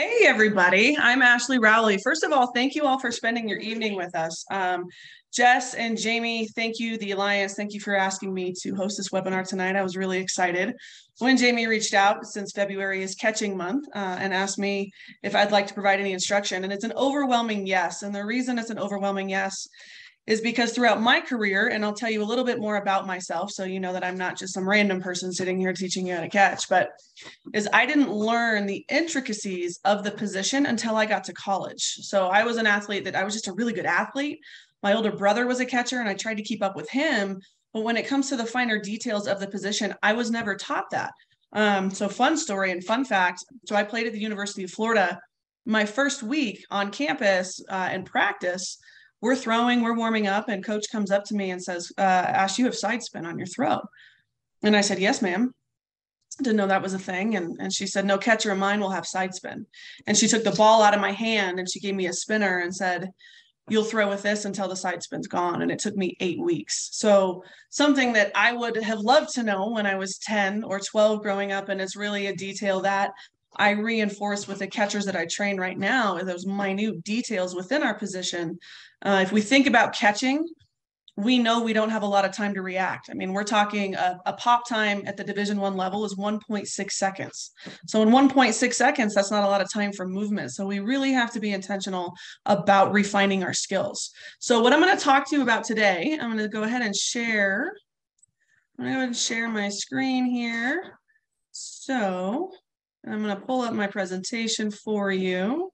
Hey, everybody. I'm Ashlie Rowley. First of all, thank you all for spending your evening with us. Um, Jess and Jamie, thank you, the Alliance. Thank you for asking me to host this webinar tonight. I was really excited when Jamie reached out since February is catching month uh, and asked me if I'd like to provide any instruction. And it's an overwhelming yes. And the reason it's an overwhelming yes is because throughout my career, and I'll tell you a little bit more about myself, so you know that I'm not just some random person sitting here teaching you how to catch, but is I didn't learn the intricacies of the position until I got to college. So I was an athlete that I was just a really good athlete. My older brother was a catcher, and I tried to keep up with him. But when it comes to the finer details of the position, I was never taught that. Um, so, fun story and fun fact. So, I played at the University of Florida. My first week on campus uh, in practice, we're throwing, we're warming up, and coach comes up to me and says, uh, Ash, you have side spin on your throw. And I said, Yes, ma'am. Didn't know that was a thing. And, and she said, No catcher of mine will have side spin. And she took the ball out of my hand and she gave me a spinner and said, You'll throw with this until the side spin's gone. And it took me eight weeks. So, something that I would have loved to know when I was 10 or 12 growing up. And it's really a detail that I reinforce with the catchers that I train right now those minute details within our position. Uh, if we think about catching, we know we don't have a lot of time to react. I mean, we're talking a, a pop time at the Division One level is 1.6 seconds. So in 1.6 seconds, that's not a lot of time for movement. So we really have to be intentional about refining our skills. So what I'm going to talk to you about today, I'm going to go ahead and share. I'm going to go ahead and share my screen here. So I'm going to pull up my presentation for you.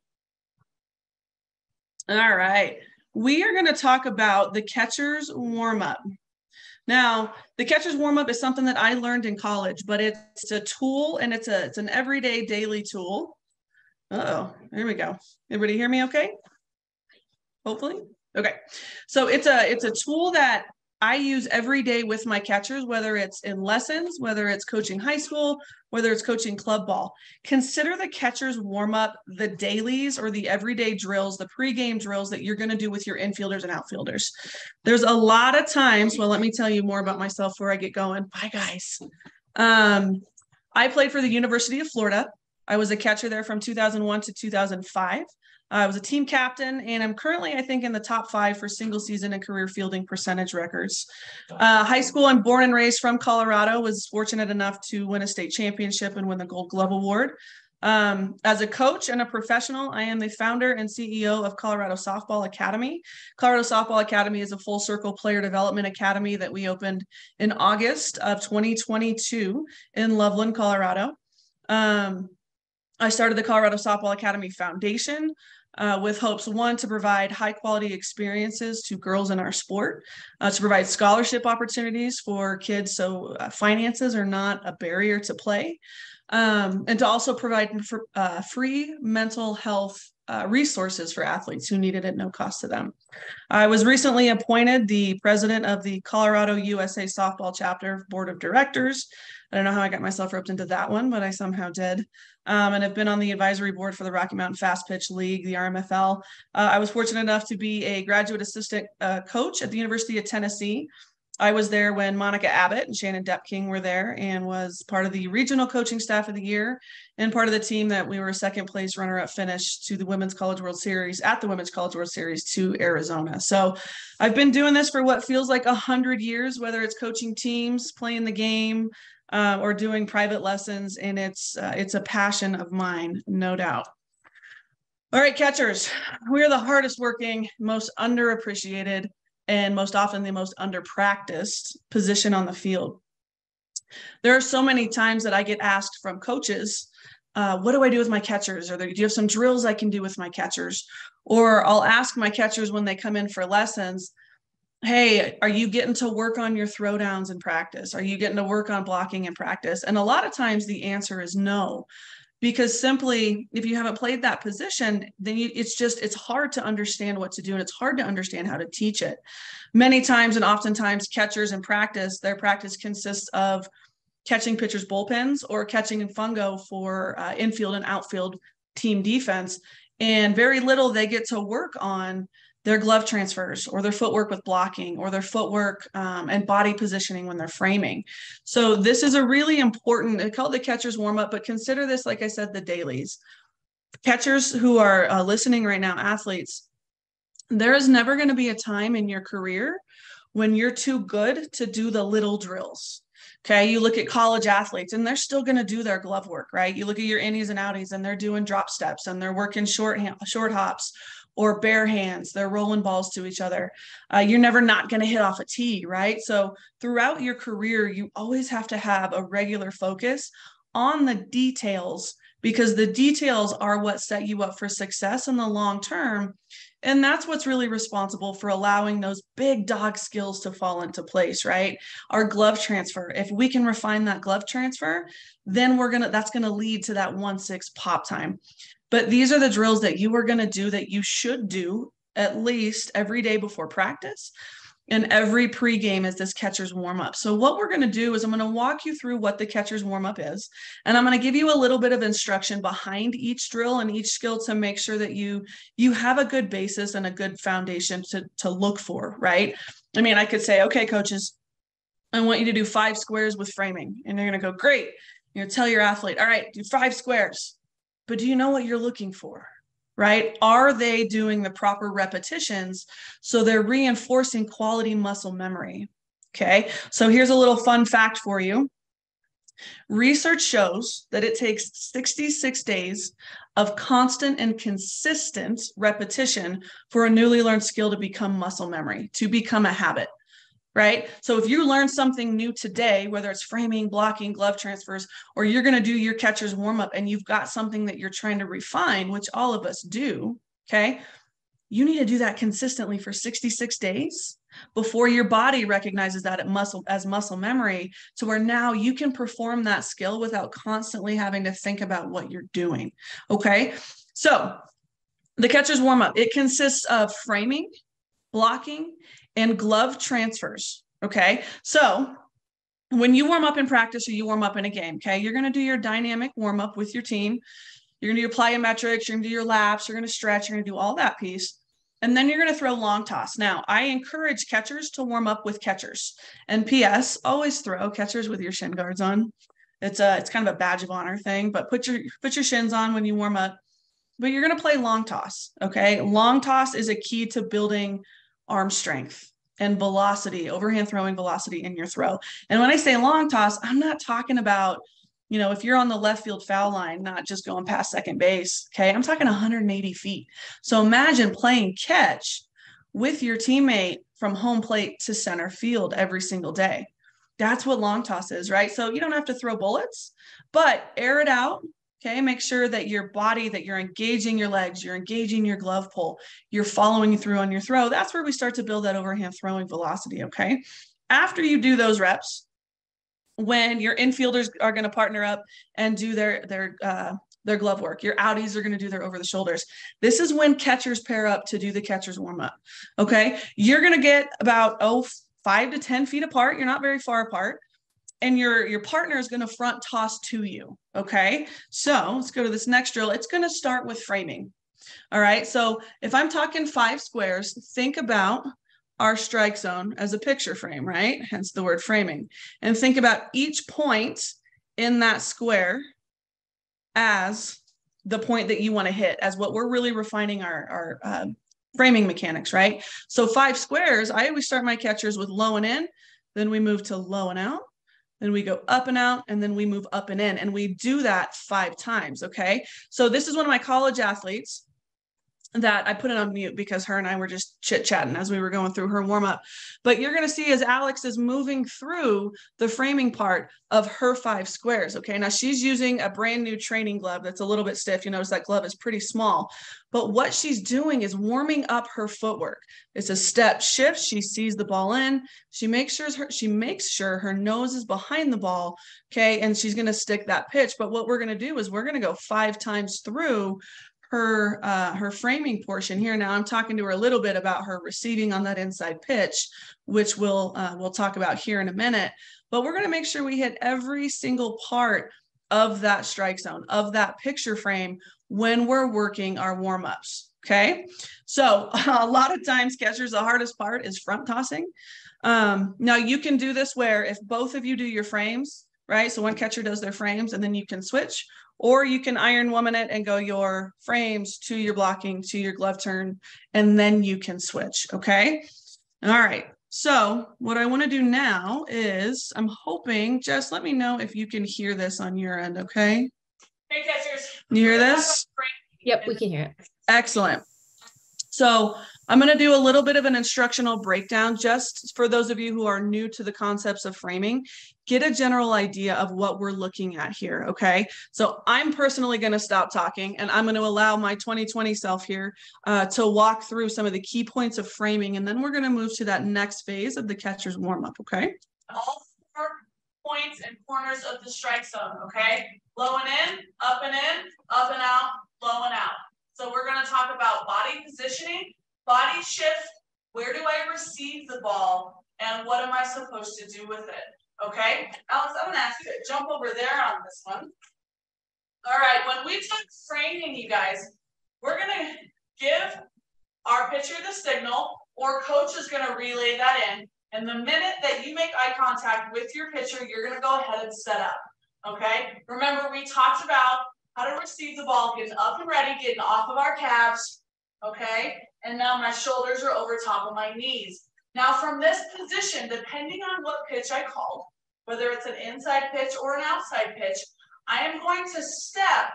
All right. We are going to talk about the catcher's warm up. Now, the catcher's warm up is something that I learned in college, but it's a tool and it's a it's an everyday daily tool. Uh oh, there we go. Everybody hear me okay? Hopefully. Okay. So it's a it's a tool that I use every day with my catchers, whether it's in lessons, whether it's coaching high school, whether it's coaching club ball. Consider the catchers warm up the dailies or the everyday drills, the pregame drills that you're going to do with your infielders and outfielders. There's a lot of times, well, let me tell you more about myself before I get going. Bye, guys. Um, I played for the University of Florida. I was a catcher there from 2001 to 2005. I was a team captain, and I'm currently, I think, in the top five for single season and career fielding percentage records. Uh, high school, I'm born and raised from Colorado, was fortunate enough to win a state championship and win the Gold Glove Award. Um, as a coach and a professional, I am the founder and CEO of Colorado Softball Academy. Colorado Softball Academy is a full circle player development academy that we opened in August of 2022 in Loveland, Colorado. Um, I started the Colorado Softball Academy Foundation, uh, with hopes one to provide high quality experiences to girls in our sport uh, to provide scholarship opportunities for kids so uh, finances are not a barrier to play um, and to also provide for, uh, free mental health uh, resources for athletes who need it at no cost to them. I was recently appointed the president of the Colorado USA Softball Chapter Board of Directors. I don't know how I got myself roped into that one, but I somehow did. Um, and have been on the advisory board for the Rocky Mountain Fast Pitch League, the RMFL. Uh, I was fortunate enough to be a graduate assistant uh, coach at the University of Tennessee. I was there when Monica Abbott and Shannon Doepking were there and was part of the regional coaching staff of the year and part of the team that we were a second place runner up finish to the Women's College World Series at the Women's College World Series to Arizona. So I've been doing this for what feels like a hundred years, whether it's coaching teams, playing the game, uh, or doing private lessons, and it's uh, it's a passion of mine, no doubt. All right, catchers, we are the hardest working, most underappreciated, and most often the most underpracticed position on the field. There are so many times that I get asked from coaches, uh, what do I do with my catchers? Or do you have some drills I can do with my catchers? Or I'll ask my catchers when they come in for lessons, hey, are you getting to work on your throwdowns in practice? Are you getting to work on blocking in practice? And a lot of times the answer is no. Because simply, if you haven't played that position, then you, it's just it's hard to understand what to do, and it's hard to understand how to teach it. Many times, and oftentimes, catchers in practice, their practice consists of catching pitchers bullpens or catching in fungo for uh, infield and outfield team defense, and very little they get to work on their glove transfers or their footwork with blocking or their footwork um, and body positioning when they're framing. So this is a really important, I call it the catcher's warm up, but consider this, like I said, the dailies. catchers who are uh, listening right now, athletes, there is never going to be a time in your career when you're too good to do the little drills. Okay, you look at college athletes and they're still going to do their glove work, right? You look at your innies and outies and they're doing drop steps and they're working short short hops or bare hands. They're rolling balls to each other. Uh, you're never not going to hit off a tee, right? So throughout your career, you always have to have a regular focus on the details because the details are what set you up for success in the long term. And that's what's really responsible for allowing those big dog skills to fall into place, right? Our glove transfer. If we can refine that glove transfer, then we're going to, that's going to lead to that one six pop time. But these are the drills that you are going to do that you should do at least every day before practice. And every pregame is this catcher's warm up. So, what we're going to do is I'm going to walk you through what the catcher's warm up is. And I'm going to give you a little bit of instruction behind each drill and each skill to make sure that you you have a good basis and a good foundation to, to look for, right? I mean, I could say, okay, coaches, I want you to do five squares with framing. And you're going to go, great. You're going to tell your athlete, all right, do five squares but do you know what you're looking for? Right? Are they doing the proper repetitions so they're reinforcing quality muscle memory? Okay, so here's a little fun fact for you. Research shows that it takes 66 days of constant and consistent repetition for a newly learned skill to become muscle memory, to become a habit right? So if you learn something new today, whether it's framing, blocking, glove transfers, or you're going to do your catcher's warm up and you've got something that you're trying to refine, which all of us do, okay? You need to do that consistently for 66 days before your body recognizes that muscle as muscle memory to where now you can perform that skill without constantly having to think about what you're doing. Okay? So, the catcher's warm up, it consists of framing, blocking, and glove transfers. Okay. So when you warm up in practice or you warm up in a game, okay, you're going to do your dynamic warm up with your team. You're going to do your plyometrics, you're going to do your laps, you're going to stretch, you're going to do all that piece. And then you're going to throw long toss. Now, I encourage catchers to warm up with catchers. And PS, always throw catchers with your shin guards on. It's a it's kind of a badge of honor thing, but put your put your shins on when you warm up. But you're going to play long toss, okay? Long toss is a key to building arm strength and velocity, overhand throwing velocity in your throw. And when I say long toss, I'm not talking about, you know, if you're on the left field foul line, not just going past second base. Okay. I'm talking 180 feet. So imagine playing catch with your teammate from home plate to center field every single day. That's what long toss is, right? So you don't have to throw bullets, but air it out, Okay, make sure that your body, that you're engaging your legs, you're engaging your glove pull, you're following through on your throw. That's where we start to build that overhand throwing velocity. Okay. After you do those reps, when your infielders are going to partner up and do their their uh, their glove work. Your outies are going to do their over the shoulders. This is when catchers pair up to do the catcher's warm up. Okay. You're going to get about, oh, five to 10 feet apart. You're not very far apart and your your partner is going to front toss to you okay? So let's go to this next drill. It's going to start with framing all right? So if i'm talking five squares think about our strike zone as a picture frame right? Hence the word framing. And think about each point in that square as the point that you want to hit as what we're really refining our our uh, framing mechanics right? So five squares i always start my catchers with low and in then we move to low and out then we go up and out, and then we move up and in. And we do that five times. Okay. So this is one of my college athletes that I put it on mute because her and I were just chit chatting as we were going through her warm up. But you're going to see as Alex is moving through the framing part of her five squares. Okay. Now she's using a brand new training glove that's a little bit stiff. You notice that glove is pretty small. But what she's doing is warming up her footwork. It's a step shift. She sees the ball in. She makes sure her, she makes sure her nose is behind the ball. Okay. And she's going to stick that pitch. But what we're going to do is we're going to go five times through her uh, her framing portion here. Now I'm talking to her a little bit about her receiving on that inside pitch, which we'll uh, we'll talk about here in a minute. But we're going to make sure we hit every single part of that strike zone of that picture frame when we're working our warm ups. Okay, so a lot of times catchers the hardest part is front tossing. Um, now you can do this where if both of you do your frames, right? So one catcher does their frames and then you can switch, or you can iron woman it and go your frames to your blocking to your glove turn, and then you can switch. Okay. All right. So what I want to do now is I'm hoping, just let me know if you can hear this on your end. Okay. Hey, catchers. You hear this? Yep, we can hear it. Excellent. So I'm going to do a little bit of an instructional breakdown just for those of you who are new to the concepts of framing, get a general idea of what we're looking at here. Okay. So I'm personally going to stop talking and I'm going to allow my 2020 self here uh, to walk through some of the key points of framing. And then we're going to move to that next phase of the catcher's warm up. Okay. All four points and corners of the strike zone. Okay. Low and in, up and in, up and out, low and out. So we're going to talk about body positioning Body shift, where do I receive the ball and what am I supposed to do with it? Okay, Alex, I'm gonna ask you to jump over there on this one. All right, when we talk framing, you guys, we're gonna give our pitcher the signal or coach is gonna relay that in. And the minute that you make eye contact with your pitcher, you're gonna go ahead and set up. Okay, remember we talked about how to receive the ball, getting up and ready, getting off of our calves, okay? And now my shoulders are over top of my knees. Now from this position, depending on what pitch I called, whether it's an inside pitch or an outside pitch, I am going to step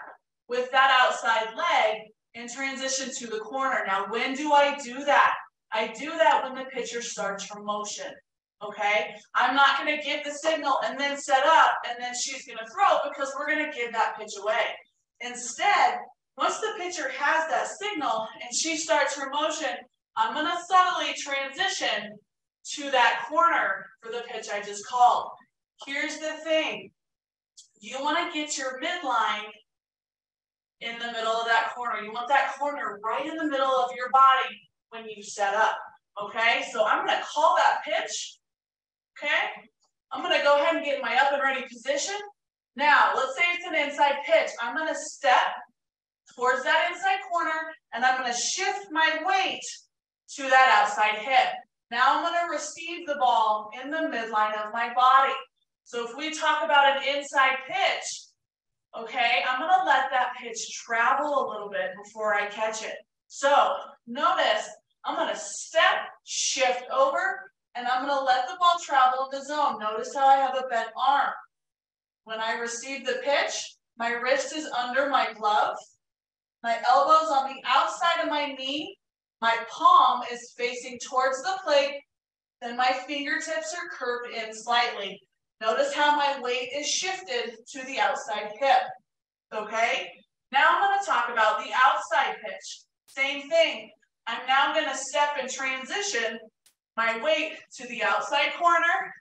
with that outside leg and transition to the corner. Now, when do I do that? I do that when the pitcher starts her motion. Okay, I'm not going to give the signal and then set up and then she's going to throw because we're going to give that pitch away. Instead, once the pitcher has that signal and she starts her motion, I'm going to subtly transition to that corner for the pitch I just called. Here's the thing. You want to get your midline in the middle of that corner. You want that corner right in the middle of your body when you set up. Okay, so I'm going to call that pitch. Okay, I'm going to go ahead and get my up and ready position. Now, let's say it's an inside pitch. I'm going to step towards that inside corner, and I'm going to shift my weight to that outside hip. Now I'm going to receive the ball in the midline of my body. So if we talk about an inside pitch, okay, I'm going to let that pitch travel a little bit before I catch it. So notice I'm going to step, shift over, and I'm going to let the ball travel in the zone. Notice how I have a bent arm. When I receive the pitch, my wrist is under my glove. My elbow's on the outside of my knee. My palm is facing towards the plate. Then my fingertips are curved in slightly. Notice how my weight is shifted to the outside hip. Okay? Now I'm going to talk about the outside pitch. Same thing. I'm now going to step and transition my weight to the outside corner,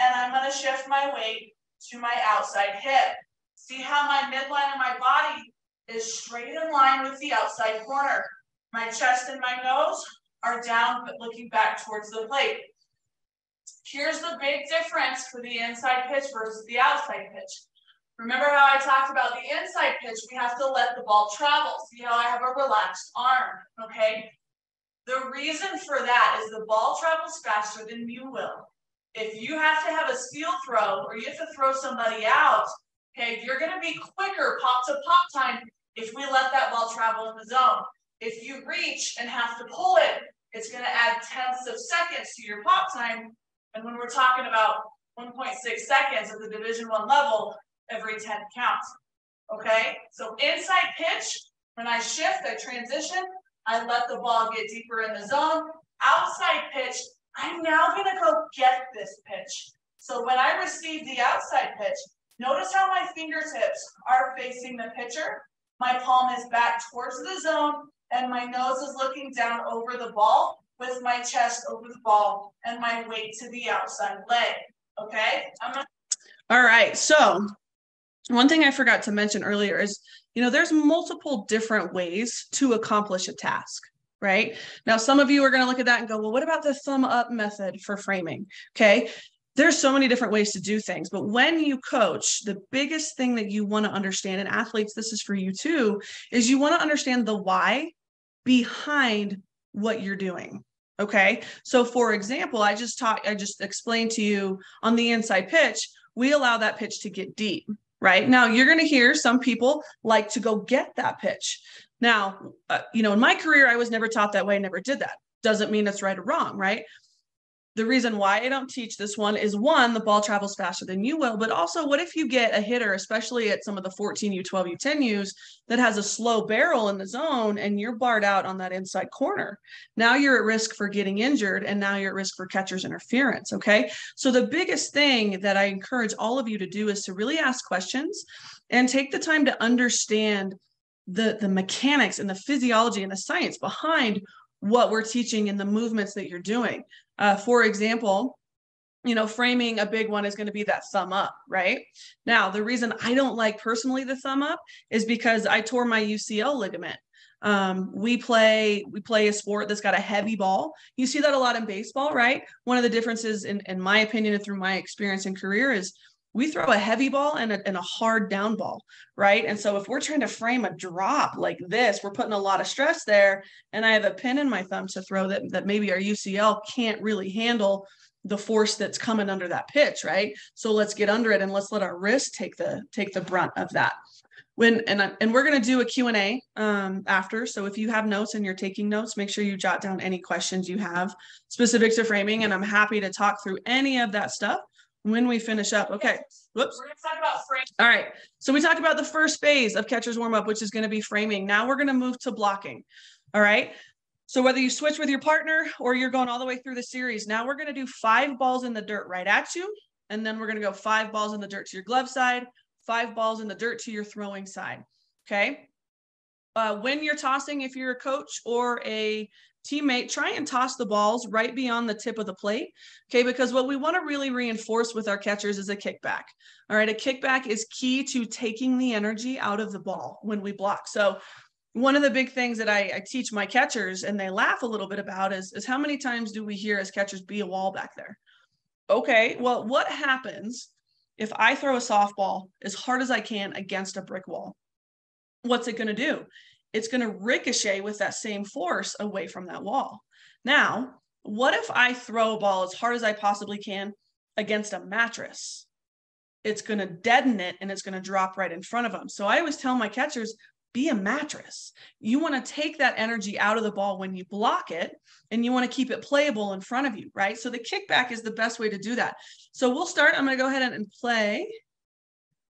and I'm going to shift my weight to my outside hip. See how my midline of my body is straight in line with the outside corner. My chest and my nose are down, but looking back towards the plate. Here's the big difference for the inside pitch versus the outside pitch. Remember how I talked about the inside pitch, we have to let the ball travel. See how I have a relaxed arm, okay? The reason for that is the ball travels faster than you will. If you have to have a steal throw or you have to throw somebody out, okay, you're gonna be quicker pop to pop time if we let that ball travel in the zone. If you reach and have to pull it, it's going to add tenths of seconds to your pop time. And when we're talking about 1.6 seconds at the Division One level, every 10 counts. Okay, so inside pitch, when I shift, I transition, I let the ball get deeper in the zone. Outside pitch, I'm now gonna go get this pitch. So when I receive the outside pitch, notice how my fingertips are facing the pitcher my palm is back towards the zone and my nose is looking down over the ball with my chest over the ball and my weight to the outside leg. Okay. Gonna- All right. So one thing I forgot to mention earlier is, you know, there's multiple different ways to accomplish a task right? Now, some of you are going to look at that and go, well, what about the thumb up method for framing? Okay there's so many different ways to do things but when you coach the biggest thing that you want to understand and athletes this is for you too is you want to understand the why behind what you're doing okay so for example i just taught i just explained to you on the inside pitch we allow that pitch to get deep, right? Now, you're going to hear some people like to go get that pitch. Now, uh, you know, in my career, I was never taught that way, never did that. Doesn't mean it's right or wrong, right? The reason why I don't teach this one is one, the ball travels faster than you will, but also what if you get a hitter, especially at some of the 14U, 12U, 10Us that has a slow barrel in the zone and you're barred out on that inside corner. Now you're at risk for getting injured and now you're at risk for catcher's interference. Okay. So the biggest thing that I encourage all of you to do is to really ask questions and take the time to understand the, the mechanics and the physiology and the science behind what we're teaching and the movements that you're doing. Uh, for example, you know, framing a big one is going to be that thumb up, right? Now, the reason I don't like personally the thumb up is because I tore my UCL ligament. Um, we play we play a sport that's got a heavy ball. You see that a lot in baseball, right? One of the differences, in, in my opinion, and through my experience and career, is we throw a heavy ball and a, and a hard down ball, right? And so if we're trying to frame a drop like this, we're putting a lot of stress there. And I have a pin in my thumb to throw that, that maybe our UCL can't really handle the force that's coming under that pitch, right? So let's get under it and let's let our wrist take the take the brunt of that. When and and we're going to do a Q&A um, after. So if you have notes and you're taking notes, make sure you jot down any questions you have specific to framing and I'm happy to talk through any of that stuff when we finish up. Okay. Whoops. We're going to talk about framing. All right. So we talked about the first phase of catcher's warm up, which is going to be framing. Now we're going to move to blocking. All right. So whether you switch with your partner or you're going all the way through the series, now we're going to do five balls in the dirt right at you. And then we're going to go five balls in the dirt to your glove side, five balls in the dirt to your throwing side. Okay. Uh, when you're tossing, if you're a coach or a teammate, try and toss the balls right beyond the tip of the plate. Okay, because what we want to really reinforce with our catchers is a kickback. All right, a kickback is key to taking the energy out of the ball when we block. So, one of the big things that I, I teach my catchers and they laugh a little bit about is, is how many times do we hear as catchers be a wall back there? Okay, well, what happens if I throw a softball as hard as I can against a brick wall? What's it going to do? It's going to ricochet with that same force away from that wall. Now, what if I throw a ball as hard as I possibly can against a mattress? It's going to deaden it and it's going to drop right in front of them. So I always tell my catchers, be a mattress. You want to take that energy out of the ball when you block it and you want to keep it playable in front of you, right? So the kickback is the best way to do that. So we'll start. I'm going to go ahead and play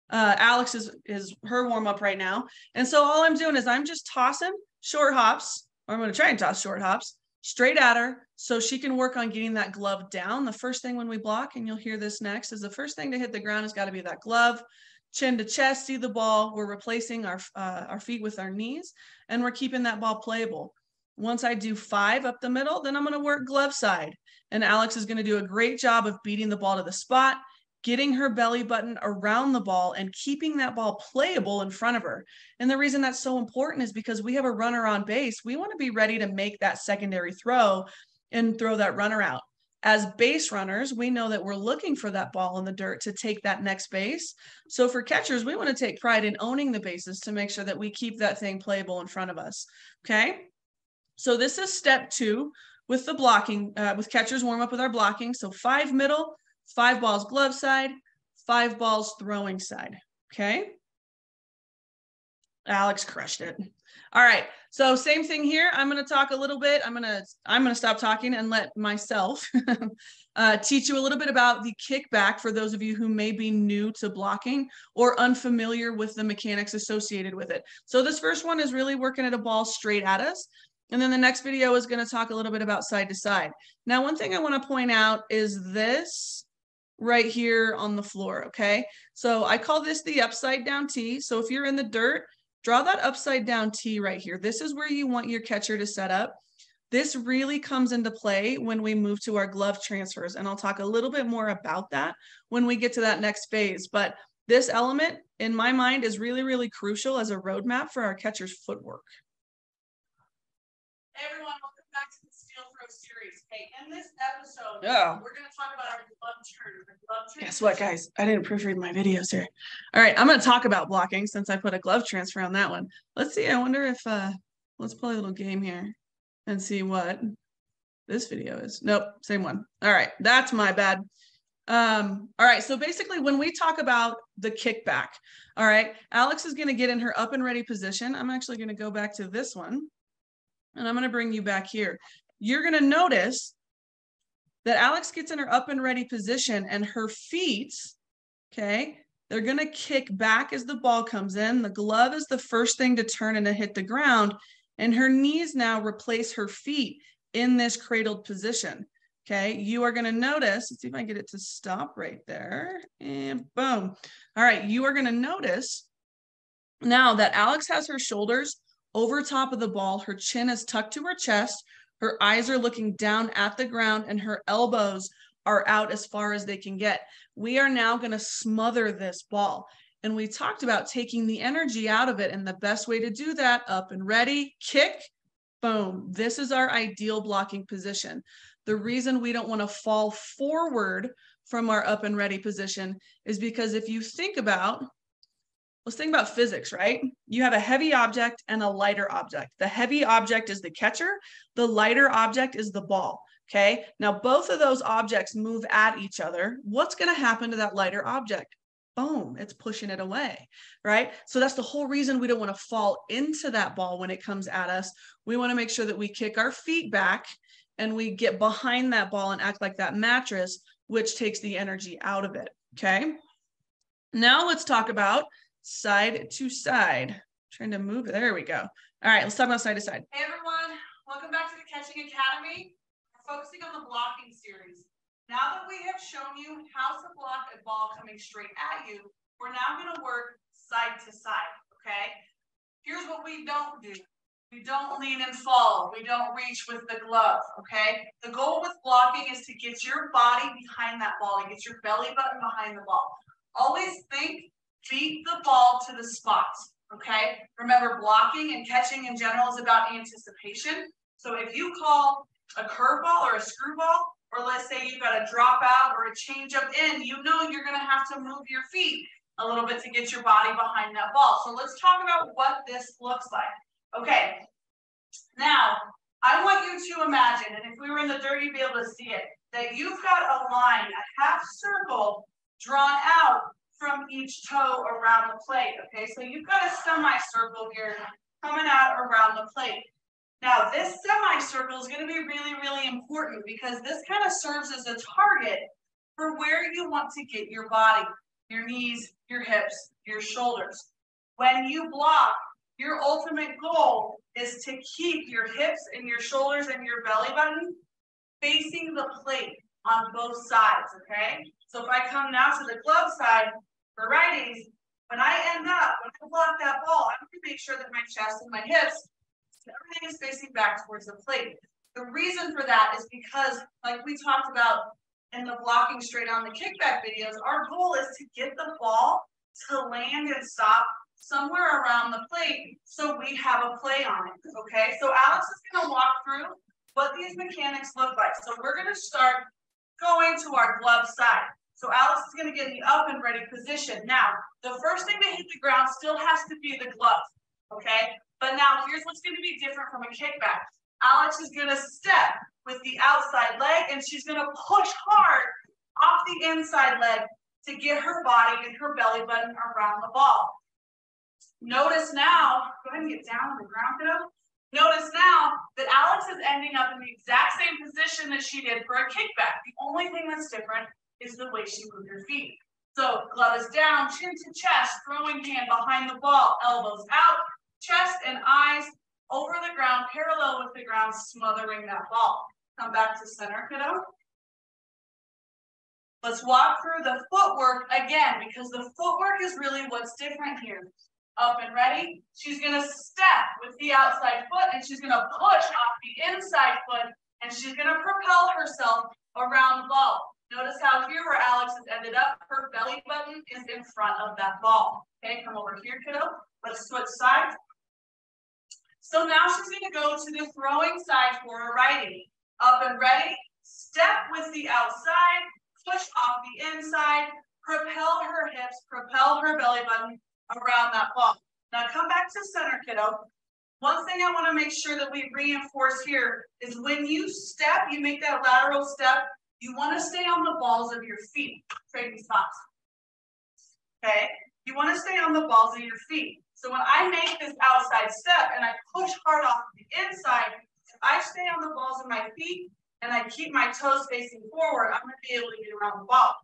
uh, Alex is is her warm up right now. And so all I'm doing is I'm just tossing short hops, or I'm going to try and toss short hops straight at her so she can work on getting that glove down. The first thing when we block, and you'll hear this next, is the first thing to hit the ground has got to be that glove. Chin to chest, see the ball. We're replacing our uh, our feet with our knees, and we're keeping that ball playable. Once I do five up the middle, then I'm going to work glove side. And Alex is going to do a great job of beating the ball to the spot getting her belly button around the ball and keeping that ball playable in front of her. And the reason that's so important is because we have a runner on base. We want to be ready to make that secondary throw and throw that runner out. As base runners, we know that we're looking for that ball in the dirt to take that next base. So for catchers, we want to take pride in owning the bases to make sure that we keep that thing playable in front of us. Okay. So this is step two with the blocking, uh, with catchers warm up with our blocking. So five middle, five balls glove side, five balls throwing side. Okay. Alex crushed it. All right. So same thing here. I'm going to talk a little bit. I'm going to I'm going to stop talking and let myself uh, teach you a little bit about the kickback for those of you who may be new to blocking or unfamiliar with the mechanics associated with it. So this first one is really working at a ball straight at us. And then the next video is going to talk a little bit about side to side. Now, one thing I want to point out is this right here on the floor, okay? So I call this the upside down T. So if you're in the dirt, draw that upside down T right here. This is where you want your catcher to set up. This really comes into play when we move to our glove transfers, and I'll talk a little bit more about that when we get to that next phase. But this element, in my mind, is really, really crucial as a roadmap for our catcher's footwork. Everyone, welcome back to the Steal Throw Hey, in this episode, yeah. we're going to talk about our glove turn. Glove turn Guess what, guys? I didn't proofread my videos here. All right, I'm going to talk about blocking since I put a glove transfer on that one. Let's see. I wonder if, uh, let's play a little game here and see what this video is. Nope, same one. All right, that's my bad. Um, all right, so basically when we talk about the kickback, all right, Alex is gonna get in her up and ready position. I'm actually gonna go back to this one and I'm gonna bring you back here. You're gonna notice that Alex gets in her up and ready position and her feet, okay, they're gonna kick back as the ball comes in. The glove is the first thing to turn and to hit the ground and her knees now replace her feet in this cradled position. Okay, you are going to notice, let's see if I get it to stop right there. And boom. All right, you are going to notice now that Alex has her shoulders over top of the ball, her chin is tucked to her chest, her eyes are looking down at the ground, and her elbows are out as far as they can get. We are now going to smother this ball. And we talked about taking the energy out of it. And the best way to do that, up and ready, kick, boom. This is our ideal blocking position. The reason we don't want to fall forward from our up and ready position is because if you think about, let's think about physics, right? You have a heavy object and a lighter object. The heavy object is the catcher, the lighter object is the ball. Okay. Now, both of those objects move at each other. What's going to happen to that lighter object? Boom, it's pushing it away, right? So that's the whole reason we don't want to fall into that ball when it comes at us. We want to make sure that we kick our feet back and we get behind that ball and act like that mattress, which takes the energy out of it. Okay. Now let's talk about side to side. I'm trying to move. There we go. All right, let's talk about side to side. Hey everyone, welcome back to the Catching Academy. We're focusing on the blocking series. Now that we have shown you how to block a ball coming straight at you, we're now going to work side to side, okay? Here's what we don't do. We don't lean and fall. We don't reach with the glove, okay? The goal with blocking is to get your body behind that ball and get your belly button behind the ball. Always think, beat the ball to the spots, okay? Remember, blocking and catching in general is about anticipation. So if you call a curveball or a screwball, or let's say you've got a drop out or a change up in, you know you're going to have to move your feet a little bit to get your body behind that ball. So let's talk about what this looks like. Okay, now I want you to imagine, and if we were in the dirt, you'd be able to see it, that you've got a line, a half circle drawn out from each toe around the plate. Okay, so you've got a semicircle here coming out around the plate. Now, this semicircle is going to be really, really important because this kind of serves as a target for where you want to get your body, your knees, your hips, your shoulders. When you block, your ultimate goal is to keep your hips and your shoulders and your belly button facing the plate on both sides, okay? So if I come now to the glove side for righties, when I end up, when I block that ball, I'm gonna make sure that my chest and my hips, everything is facing back towards the plate. The reason for that is because, like we talked about in the blocking straight on the kickback videos, our goal is to get the ball to land and stop somewhere around the plate so we have a play on it, okay? So Alex is gonna walk through what these mechanics look like. So we're gonna start going to our glove side. So Alex is gonna get in the up and ready position. Now, the first thing to hit the ground still has to be the glove, okay? But now here's what's gonna be different from a kickback. Alex is gonna step with the outside leg and she's gonna push hard off the inside leg to get her body and her belly button around the ball. Notice now, go ahead and get down on the ground, kiddo. Notice now that Alex is ending up in the exact same position that she did for a kickback. The only thing that's different is the way she moved her feet. So glove is down, chin to chest, throwing hand behind the ball, elbows out, chest and eyes over the ground, parallel with the ground, smothering that ball. Come back to center, kiddo. Let's walk through the footwork again, because the footwork is really what's different here up and ready. She's to step with the outside foot and she's to push off the inside foot and she's to propel herself around the ball. Notice how here where Alex has ended up, her belly button is in front of that ball. Okay, come over here, kiddo. Let's switch sides. So now she's going to go to the throwing side for a righty. Up and ready, step with the outside, push off the inside, propel her hips, propel her belly button around that ball. Now come back to center, kiddo. One thing I want to make sure that we reinforce here is when you step, you make that lateral step, You want to stay on the balls of your feet. trading stops. Okay? You want to stay on the balls of your feet. So when I make this outside step and I push hard off the inside, if I stay on the balls of my feet and I keep my toes facing forward, I'm going to be able to get around the ball.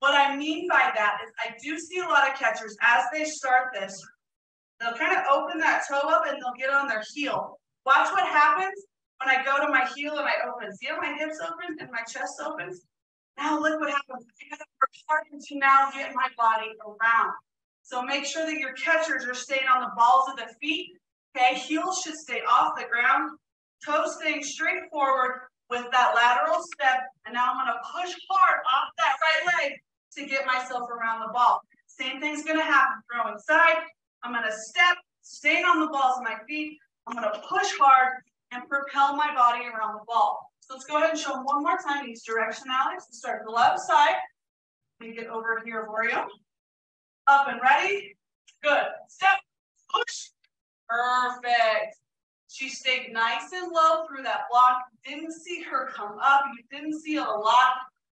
What I mean by that is I do see a lot of catchers as they start this, they'll kind of open that toe up and they'll get on their heel. Watch what happens when I go to my heel and I open. See how my hips open and my chest opens? Now look what happens. I gotta work hard to now get my body around. So make sure that your catchers are staying on the balls of the feet. Okay, heels should stay off the ground. Toes staying straight forward with that lateral step. And now I'm gonna push hard off that right leg to get myself around the ball. Same thing's gonna happen throwing side. I'm gonna step, staying on the balls of my feet. I'm gonna push hard and propel my body around the ball. So let's go ahead and show them one more time each direction, Alex. We'll start the left side. We get over here, Oreo. Up and ready. Good. Step, push. Perfect. She stayed nice and low through that block. Didn't see her come up. You didn't see a lot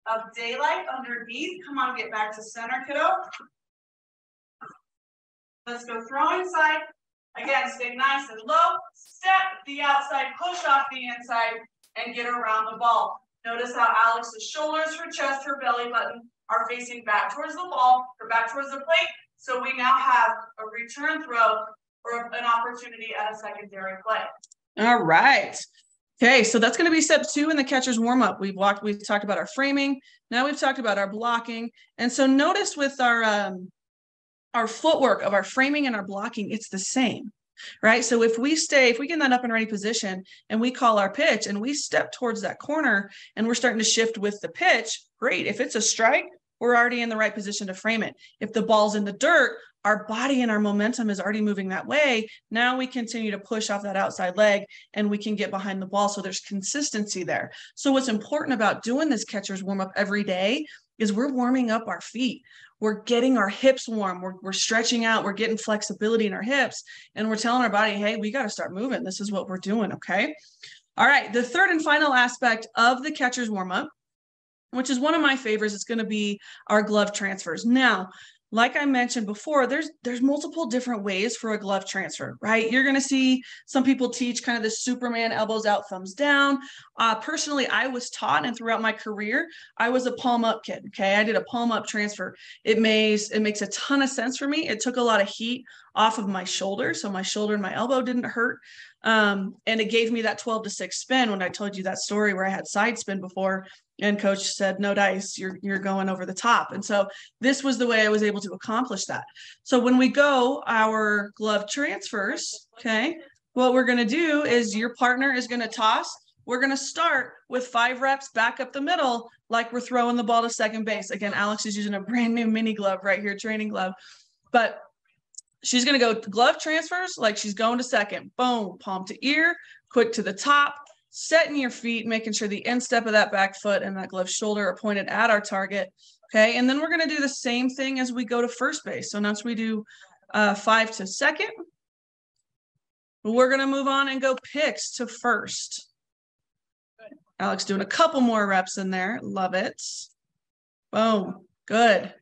of daylight underneath. Come on, get back to center, kiddo. Let's go throwing side. Again, stay nice and low. Step the outside, push off the inside, and get around the ball. Notice how Alex's shoulders, her chest, her belly button are facing back towards the ball or back towards the plate. So we now have a return throw or an opportunity at a secondary play. All right. Okay, so that's going to be step two in the catcher's warm up. We've walked, we've talked about our framing. Now we've talked about our blocking. And so notice with our um, our footwork of our framing and our blocking, it's the same, right? So if we stay, if we get in that up and ready position and we call our pitch and we step towards that corner and we're starting to shift with the pitch, great. If it's a strike, we're already in the right position to frame it. If the ball's in the dirt, our body and our momentum is already moving that way. Now we continue to push off that outside leg and we can get behind the ball. So there's consistency there. So what's important about doing this catcher's warm up every day is we're warming up our feet we're getting our hips warm. We're, we're stretching out. We're getting flexibility in our hips. And we're telling our body hey we got to start moving. This is what we're doing okay? All right the third and final aspect of the catcher's warm up which is one of my favorites it's going to be our glove transfers. Now like I mentioned before, there's there's multiple different ways for a glove transfer, right? You're going to see some people teach kind of the Superman elbows out, thumbs down. Uh, personally, I was taught, and throughout my career, I was a palm up kid. Okay, I did a palm up transfer. It makes it makes a ton of sense for me. It took a lot of heat off of my shoulder, so my shoulder and my elbow didn't hurt. Um, and it gave me that 12 to 6 spin when I told you that story where I had side spin before and coach said no dice you're you're going over the top. And so this was the way i was able to accomplish that. So when we go our glove transfers okay what we're going to do is your partner is going to toss. We're going to start with five reps back up the middle like we're throwing the ball to second base. Again alex is using a brand new mini glove right here training glove. But she's going to go glove transfers like she's going to second boom palm to ear quick to the top setting your feet, making sure the instep of that back foot and that glove shoulder are pointed at our target. Okay. And then we're going to do the same thing as we go to first base. So once we do uh, five to second, we're going to move on and go picks to first. Alex doing a couple more reps in there. Love it. Boom. Good.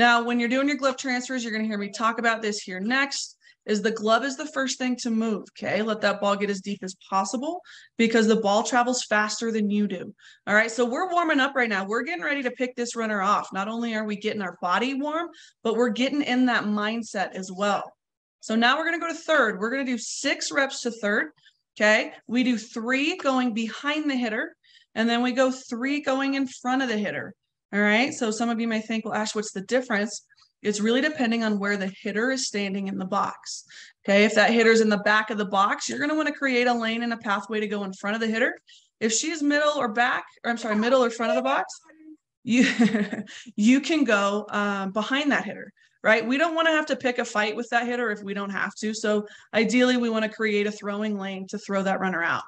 Now, when you're doing your glove transfers, you're going to hear me talk about this here next is the glove is the first thing to move. Okay. Let that ball get as deep as possible because the ball travels faster than you do. All right. So we're warming up right now. We're getting ready to pick this runner off. Not only are we getting our body warm, but we're getting in that mindset as well. So now we're going to go to third. We're going to do six reps to third. Okay. We do three going behind the hitter, and then we go three going in front of the hitter. All right. So some of you may think, well, Ash, what's the difference? It's really depending on where the hitter is standing in the box. Okay, if that hitter's in the back of the box, you're going to want to create a lane and a pathway to go in front of the hitter. If she's middle or back, or I'm sorry, middle or front of the box, you you can go um, behind that hitter, right? We don't want to have to pick a fight with that hitter if we don't have to. So ideally, we want to create a throwing lane to throw that runner out.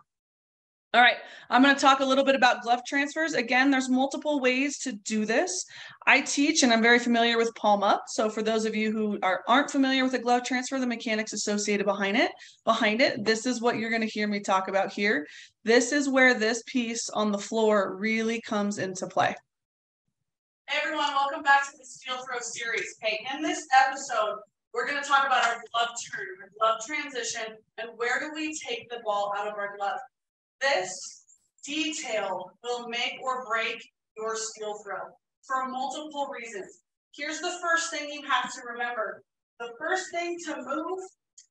All right, I'm going to talk a little bit about glove transfers. Again, there's multiple ways to do this. I teach and I'm very familiar with palm up. So for those of you who are, aren't familiar with a glove transfer, the mechanics associated behind it, behind it, this is what you're going to hear me talk about here. This is where this piece on the floor really comes into play. Hey everyone, welcome back to the Steal Throw series. Okay, in this episode, we're going to talk about our glove turn, our glove transition, and where do we take the ball out of our glove. This detail will make or break your steal throw for multiple reasons. Here's the first thing you have to remember. The first thing to move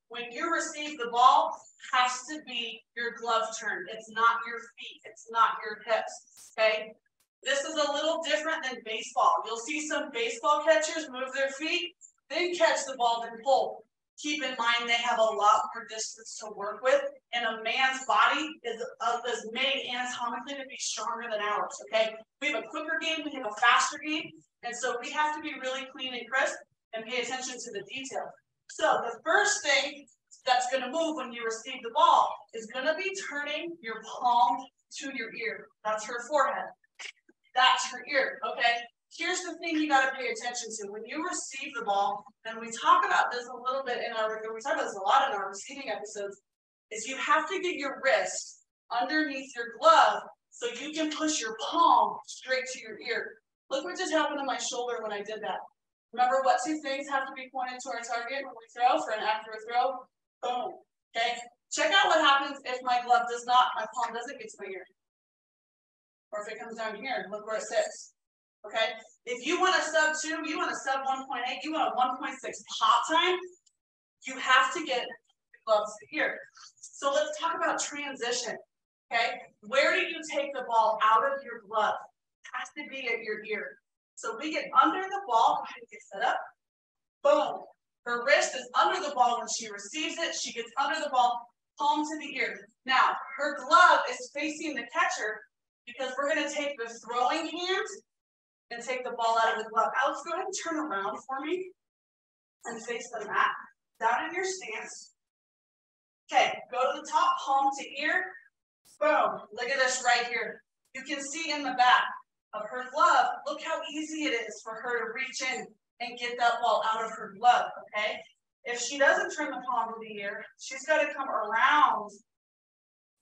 when you receive the ball has to be your glove turn. It's not your feet. It's not your hips, okay? This is a little different than baseball. You'll see some baseball catchers move their feet, then catch the ball, then pull keep in mind they have a lot more distance to work with, and a man's body is, uh, is made anatomically to be stronger than ours, okay? We have a quicker game, we have a faster game, and so we have to be really clean and crisp and pay attention to the detail. So the first thing that's gonna move when you receive the ball is gonna be turning your palm to your ear. That's her forehead. That's her ear, okay? Here's the thing you got to pay attention to. When you receive the ball, and we talk about this a little bit in our, we talk about this a lot in our receiving episodes, is you have to get your wrist underneath your glove so you can push your palm straight to your ear. Look what just happened to my shoulder when I did that. Remember what two things have to be pointed to our target when we throw for an accurate throw? Boom. Okay. Check out what happens if my glove does not, my palm doesn't get to my ear. Or if it comes down here, look where it sits. Okay, if you want a sub two, you want a sub 1.8, you want a 1.6 pop time, you have to get gloves here. So let's talk about transition. Okay, where do you take the ball out of your glove? It has to be at your ear. So we get under the ball, get set up. Boom. Her wrist is under the ball when she receives it. She gets under the ball, palm to the ear. Now, her glove is facing the catcher because we're going to take the throwing hand and take the ball out of the glove. Alex, go ahead and turn around for me and face the mat. Down in your stance. Okay, go to the top, palm to ear. Boom. Look at this right here. You can see in the back of her glove, look how easy it is for her to reach in and get that ball out of her glove, okay? If she doesn't turn the palm to the ear, she's got to come around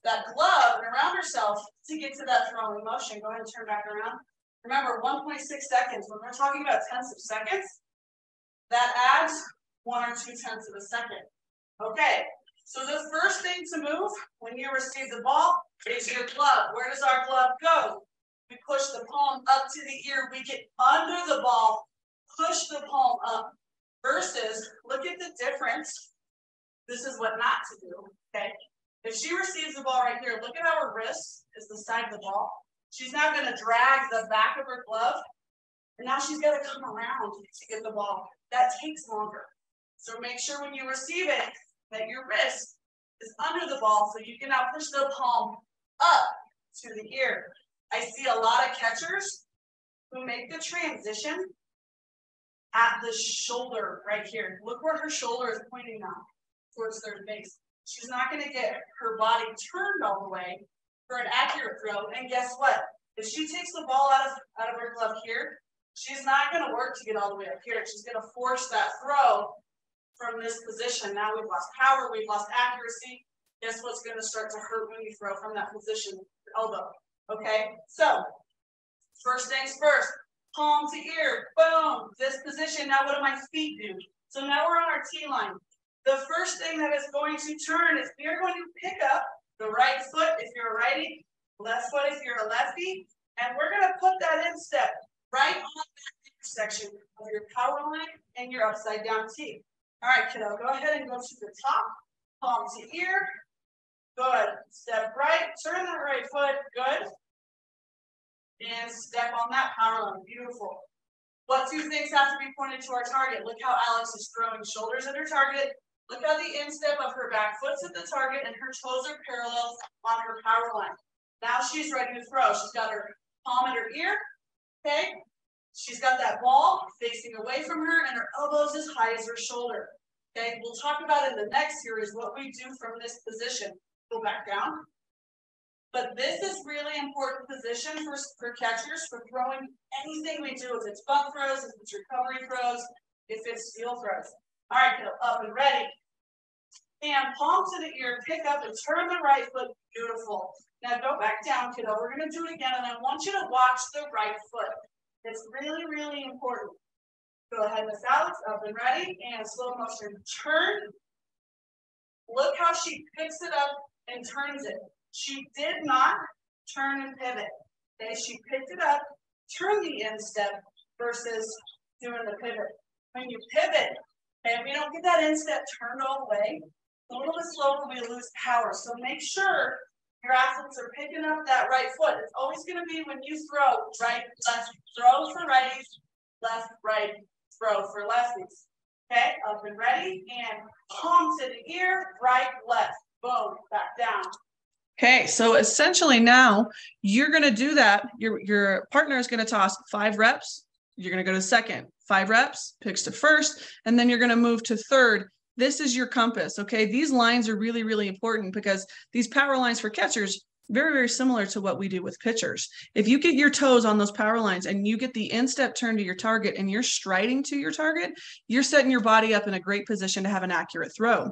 that glove and around herself to get to that throwing motion. Go ahead and turn back around. Remember, 1.6 seconds, when we're talking about tenths of seconds, that adds one or two tenths of a second. Okay, so the first thing to move when you receive the ball is your glove. Where does our glove go? We push the palm up to the ear. We get under the ball, push the palm up. Versus, look at the difference. This is what not to do, okay? If she receives the ball right here, look at how her wrist is the side of the ball. She's now going to drag the back of her glove, and now she's got to come around to get the ball. That takes longer. So make sure when you receive it that your wrist is under the ball so you can now push the palm up to the ear. I see a lot of catchers who make the transition at the shoulder right here. Look where her shoulder is pointing now towards third base. She's not going to get her body turned all the way for an accurate throw. And guess what? If she takes the ball out of, out of her glove here, she's not going to work to get all the way up here. She's going to force that throw from this position. Now we've lost power, we've lost accuracy. Guess what's going to start to hurt when you throw from that position, elbow. Okay, so first things first, palm to ear, boom, this position. Now what do my feet do? So now we're on our T line. The first thing that is going to turn is we are going to pick up the right foot if you're a righty, left foot if you're a lefty, and we're gonna put that instep right on that intersection of your power line and your upside down T. All right, kiddo, go ahead and go to the top, palm to ear. Good. Step right, turn that right foot. Good. And step on that power line. Beautiful. What two things have to be pointed to our target? Look how Alex is throwing shoulders at her target Look how the instep of her back foot's at the target and her toes are parallel on her power line. Now she's ready to throw. She's got her palm at her ear, okay? She's got that ball facing away from her and her elbows as high as her shoulder. Okay, we'll talk about in the next series what we do from this position. Go back down. But this is really important position for, for catchers for throwing anything we do. If it's bunt throws, if it's recovery throws, if it's steal throws. All right, go up and ready. And palm to the ear, pick up and turn the right foot. Beautiful. Now go back down, kiddo. We're going to do it again, and I want you to watch the right foot. It's really, really important. Go ahead, Miss Alex, up and ready, and slow motion. Turn. Look how she picks it up and turns it. She did not turn and pivot. Okay, she picked it up, turned the instep versus doing the pivot. When you pivot, and we don't get that instep turned all the way, a little bit slower, we lose power. So make sure your athletes are picking up that right foot. It's always going to be when you throw, right, left, throw for righties, left, right, throw for lefties. Okay, up and ready, and palm to the ear, right, left, boom, back down. Okay, so essentially now you're going to do that. Your your partner is going to toss five reps. You're going to go to second, five reps, picks to first, and then you're going to move to third. This is your compass. Okay, these lines are really really important because these power lines for catchers very very similar to what we do with pitchers. If you get your toes on those power lines and you get the instep turn to your target and you're striding to your target, you're setting your body up in a great position to have an accurate throw.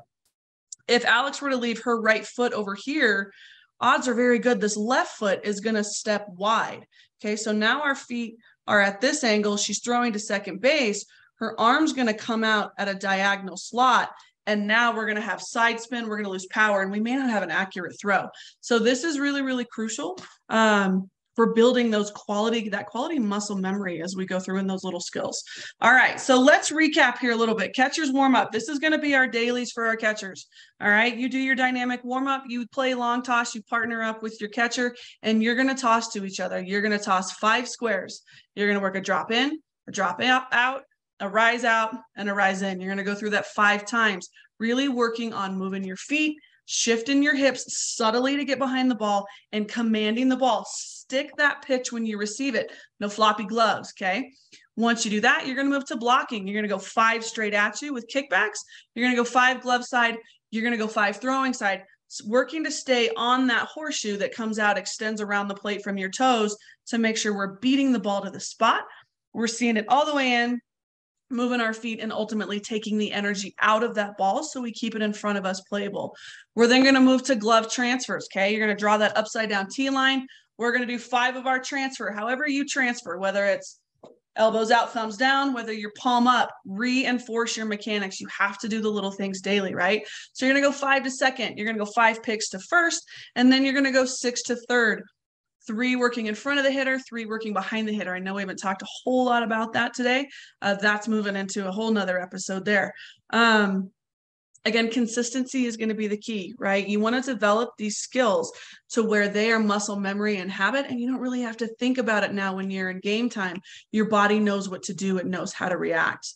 If Alex were to leave her right foot over here odds are very good this left foot is going to step wide. Okay, so now our feet are at this angle. She's throwing to second base. Her arm's going to come out at a diagonal slot. And now we're going to have side spin. We're going to lose power and we may not have an accurate throw. So this is really, really crucial. Um, for building those quality that quality muscle memory as we go through in those little skills all right so let's recap here a little bit catchers warm up this is going to be our dailies for our catchers all right you do your dynamic warm up you play long toss you partner up with your catcher and you're going to toss to each other you're going to toss five squares you're going to work a drop in a drop out, out a rise out and a rise in you're going to go through that five times really working on moving your feet shifting your hips subtly to get behind the ball and commanding the ball. Stick that pitch when you receive it. No floppy gloves. Okay. Once you do that, you're going to move to blocking. You're going to go five straight at you with kickbacks. You're going to go five glove side. You're going to go five throwing side. working to stay on that horseshoe that comes out, extends around the plate from your toes to make sure we're beating the ball to the spot. We're seeing it all the way in, moving our feet and ultimately taking the energy out of that ball so we keep it in front of us playable. We're then going to move to glove transfers. Okay. You're going to draw that upside down T line. We're going to do five of our transfer, however you transfer, whether it's elbows out, thumbs down, whether you're palm up, reinforce your mechanics. You have to do the little things daily, right? So you're going to go five to second, you're going to go five picks to first, and then you're going to go six to third three working in front of the hitter, three working behind the hitter. I know we haven't talked a whole lot about that today. Uh, that's moving into a whole nother episode there. Um, again, consistency is going to be the key, right? You want to develop these skills to where they are muscle memory and habit, and you don't really have to think about it now when you're in game time. Your body knows what to do, it knows how to react.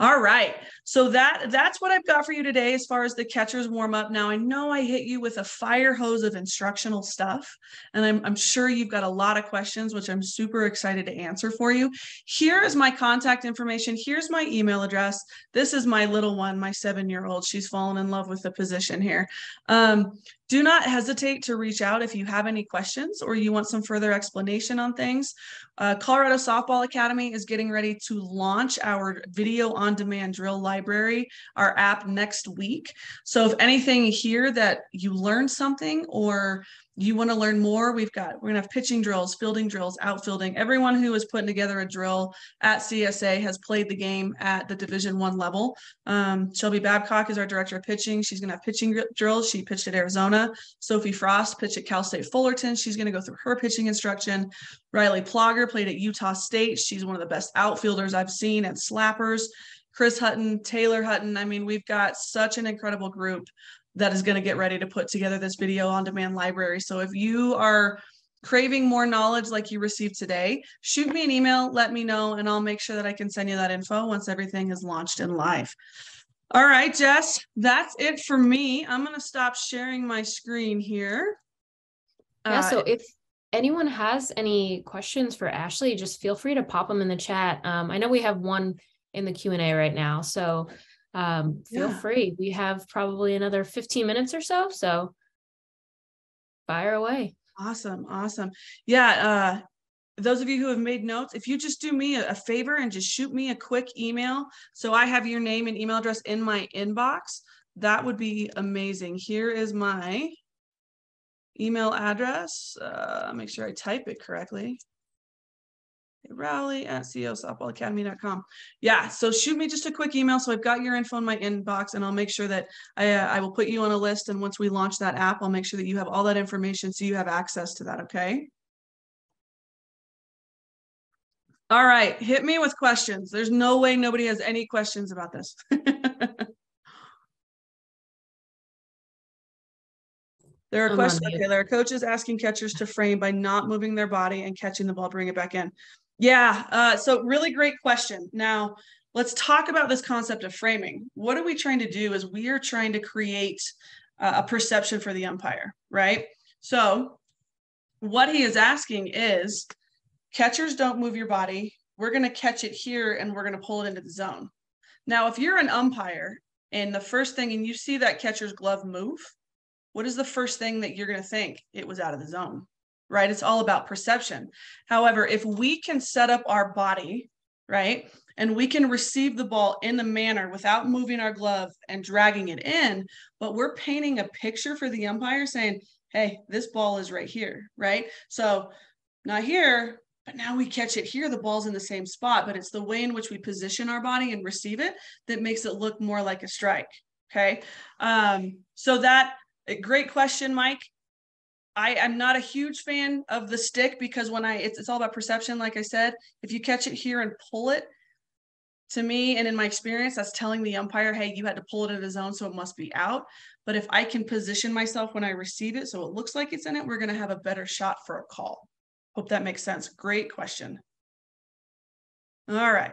All right. So that that's what I've got for you today as far as the catcher's warm up. Now I know I hit you with a fire hose of instructional stuff, and I'm, I'm sure you've got a lot of questions, which I'm super excited to answer for you. Here is my contact information. Here's my email address. This is my little one, my seven-year-old. She's fallen in love with the position here. Um, do not hesitate to reach out if you have any questions or you want some further explanation on things. Uh, Colorado Softball Academy is getting ready to launch our video on demand drill library, our app next week. So if anything here that you learned something or you want to learn more, we've got, we're going to have pitching drills, fielding drills, outfielding. Everyone who is putting together a drill at CSA has played the game at the Division One level. Um, Shelby Babcock is our director of pitching. She's going to have pitching drills. She pitched at Arizona. Sophie Frost pitched at Cal State Fullerton. She's going to go through her pitching instruction. Riley Plogger played at Utah State. She's one of the best outfielders I've seen and slappers. Chris Hutton, Taylor Hutton. I mean, we've got such an incredible group that is going to get ready to put together this video on demand library. So if you are craving more knowledge like you received today, shoot me an email, let me know, and I'll make sure that I can send you that info once everything is launched and live. All right, Jess, that's it for me. I'm going to stop sharing my screen here. Yeah, uh, so if anyone has any questions for Ashlie, just feel free to pop them in the chat. Um, I know we have one in the Q&A right now, so um, feel yeah. free. We have probably another 15 minutes or so. So fire away. Awesome. Awesome. Yeah. Uh, those of you who have made notes, if you just do me a, a, favor and just shoot me a quick email so I have your name and email address in my inbox, that would be amazing. Here is my email address. Uh, make sure I type it correctly. Rowley at ceosoftballacademy.com. Yeah, so shoot me just a quick email. So I've got your info in my inbox, and I'll make sure that I, uh, I will put you on a list. And once we launch that app, I'll make sure that you have all that information so you have access to that. Okay. All right, hit me with questions. There's no way nobody has any questions about this. there are questions. Okay, there are coaches asking catchers to frame by not moving their body and catching the ball, bring it back in. Yeah, uh, so really great question. Now, let's talk about this concept of framing. What are we trying to do is we are trying to create uh, a perception for the umpire, right? So what he is asking is catchers don't move your body. We're going to catch it here and we're going to pull it into the zone. Now, if you're an umpire and the first thing and you see that catcher's glove move, what is the first thing that you're going to think? It was out of the zone, right? It's all about perception. However, if we can set up our body, right, and we can receive the ball in the manner without moving our glove and dragging it in, but we're painting a picture for the umpire saying, hey, this ball is right here, right? So, not here, but now we catch it here the ball's in the same spot but it's the way in which we position our body and receive it that makes it look more like a strike okay um, so that great question mike i am not a huge fan of the stick because when i it's, it's all about perception like i said if you catch it here and pull it to me and in my experience that's telling the umpire hey you had to pull it in the zone so it must be out but if i can position myself when i receive it so it looks like it's in it we're going to have a better shot for a call Hope that makes sense. Great question. All right.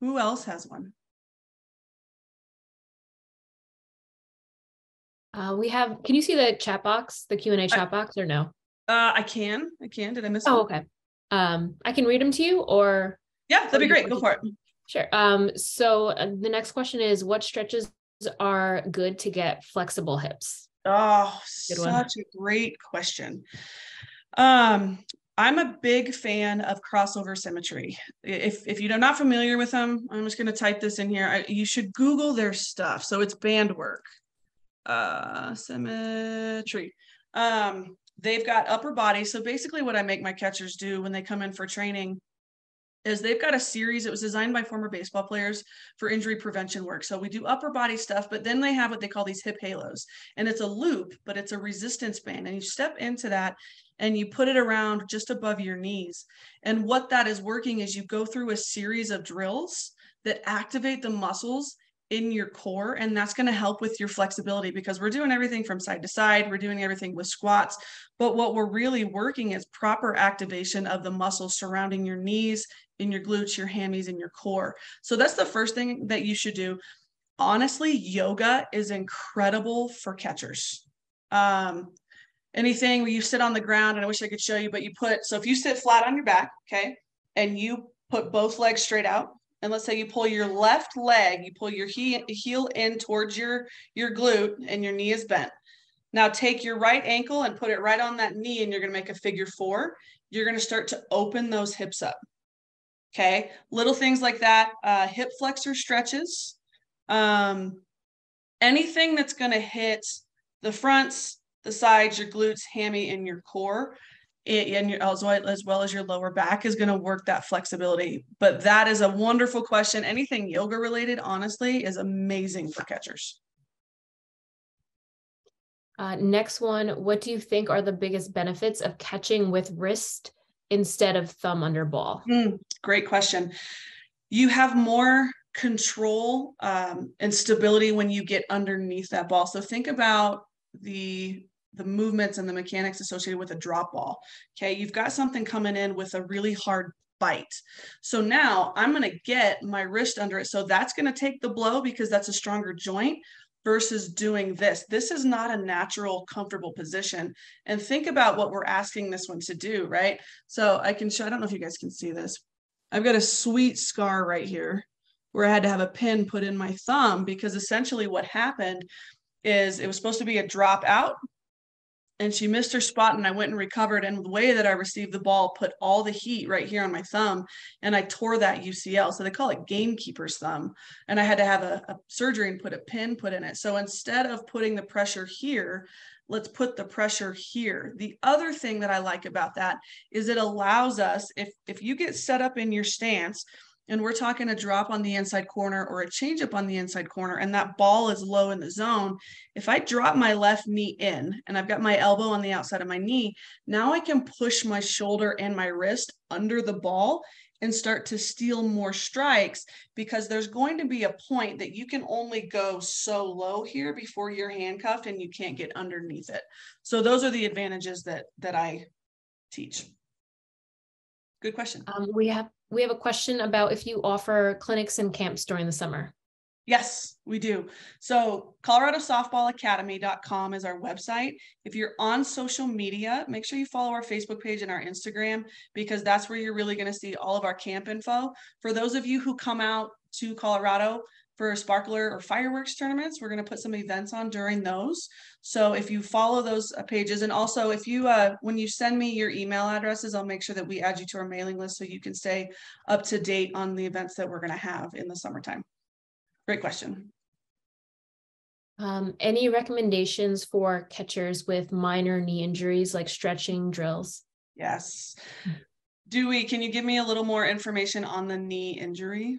Who else has one? Uh, we have, can you see the chat box, the Q&A chat I, box or no? Uh, I can, I can. Did I miss Oh, one? okay. Um, I can read them to you or? Yeah, that'd be great. Go for it. Sure. Um, so uh, the next question is what stretches are good to get flexible hips? Oh, such a great question. Um, I'm a big fan of crossover symmetry. If, if you're not familiar with them, I'm just going to type this in here. I, you should Google their stuff. So it's band work, uh, symmetry. Um, they've got upper body. So basically, what I make my catchers do when they come in for training is they've got a series. It was designed by former baseball players for injury prevention work. So we do upper body stuff but then they have what they call these hip halos. And it's a loop but it's a resistance band. And you step into that and you put it around just above your knees. And what that is working is you go through a series of drills that activate the muscles in your core and that's going to help with your flexibility because we're doing everything from side to side we're doing everything with squats but what we're really working is proper activation of the muscles surrounding your knees in your glutes, your hammies, and your core. So that's the first thing that you should do. Honestly, yoga is incredible for catchers. Um, anything where you sit on the ground, and I wish I could show you, but you put so if you sit flat on your back, okay, and you put both legs straight out, and let's say you pull your left leg, you pull your he- heel in towards your your glute, and your knee is bent. Now take your right ankle and put it right on that knee, and you're going to make a figure four. You're going to start to open those hips up. Okay, little things like that, uh, hip flexor stretches, um, anything that's going to hit the fronts, the sides, your glutes, hammy, and your core, and your, as, well, as well as your lower back is going to work that flexibility. But that is a wonderful question. Anything yoga related, honestly, is amazing for catchers. Uh, next one, what do you think are the biggest benefits of catching with wrist instead of thumb under ball? Mm, great question. You have more control um, and stability when you get underneath that ball. So think about the the movements and the mechanics associated with a drop ball. Okay, you've got something coming in with a really hard bite. So now I'm going to get my wrist under it. So that's going to take the blow because that's a stronger joint versus doing this. This is not a natural, comfortable position. And think about what we're asking this one to do, right? So I can show, I don't know if you guys can see this. I've got a sweet scar right here where I had to have a pin put in my thumb because essentially what happened is it was supposed to be a drop out and she missed her spot and I went and recovered. And the way that I received the ball put all the heat right here on my thumb and I tore that UCL. So they call it gamekeeper's thumb. And I had to have a, a surgery and put a pin put in it. So instead of putting the pressure here, let's put the pressure here. The other thing that I like about that is it allows us, if, if you get set up in your stance, and we're talking a drop on the inside corner or a change up on the inside corner, and that ball is low in the zone, if I drop my left knee in and I've got my elbow on the outside of my knee, now I can push my shoulder and my wrist under the ball and start to steal more strikes because there's going to be a point that you can only go so low here before you're handcuffed and you can't get underneath it. So those are the advantages that that I teach. Good question. Um, we have we have a question about if you offer clinics and camps during the summer. Yes, we do. So coloradosoftballacademy.com is our website. If you're on social media, make sure you follow our Facebook page and our Instagram because that's where you're really going to see all of our camp info. For those of you who come out to Colorado for sparkler or fireworks tournaments, we're going to put some events on during those. So if you follow those uh, pages and also if you uh, when you send me your email addresses, I'll make sure that we add you to our mailing list so you can stay up to date on the events that we're going to have in the summertime. Great question. Um, any recommendations for catchers with minor knee injuries like stretching drills? Yes. Dewey, can you give me a little more information on the knee injury?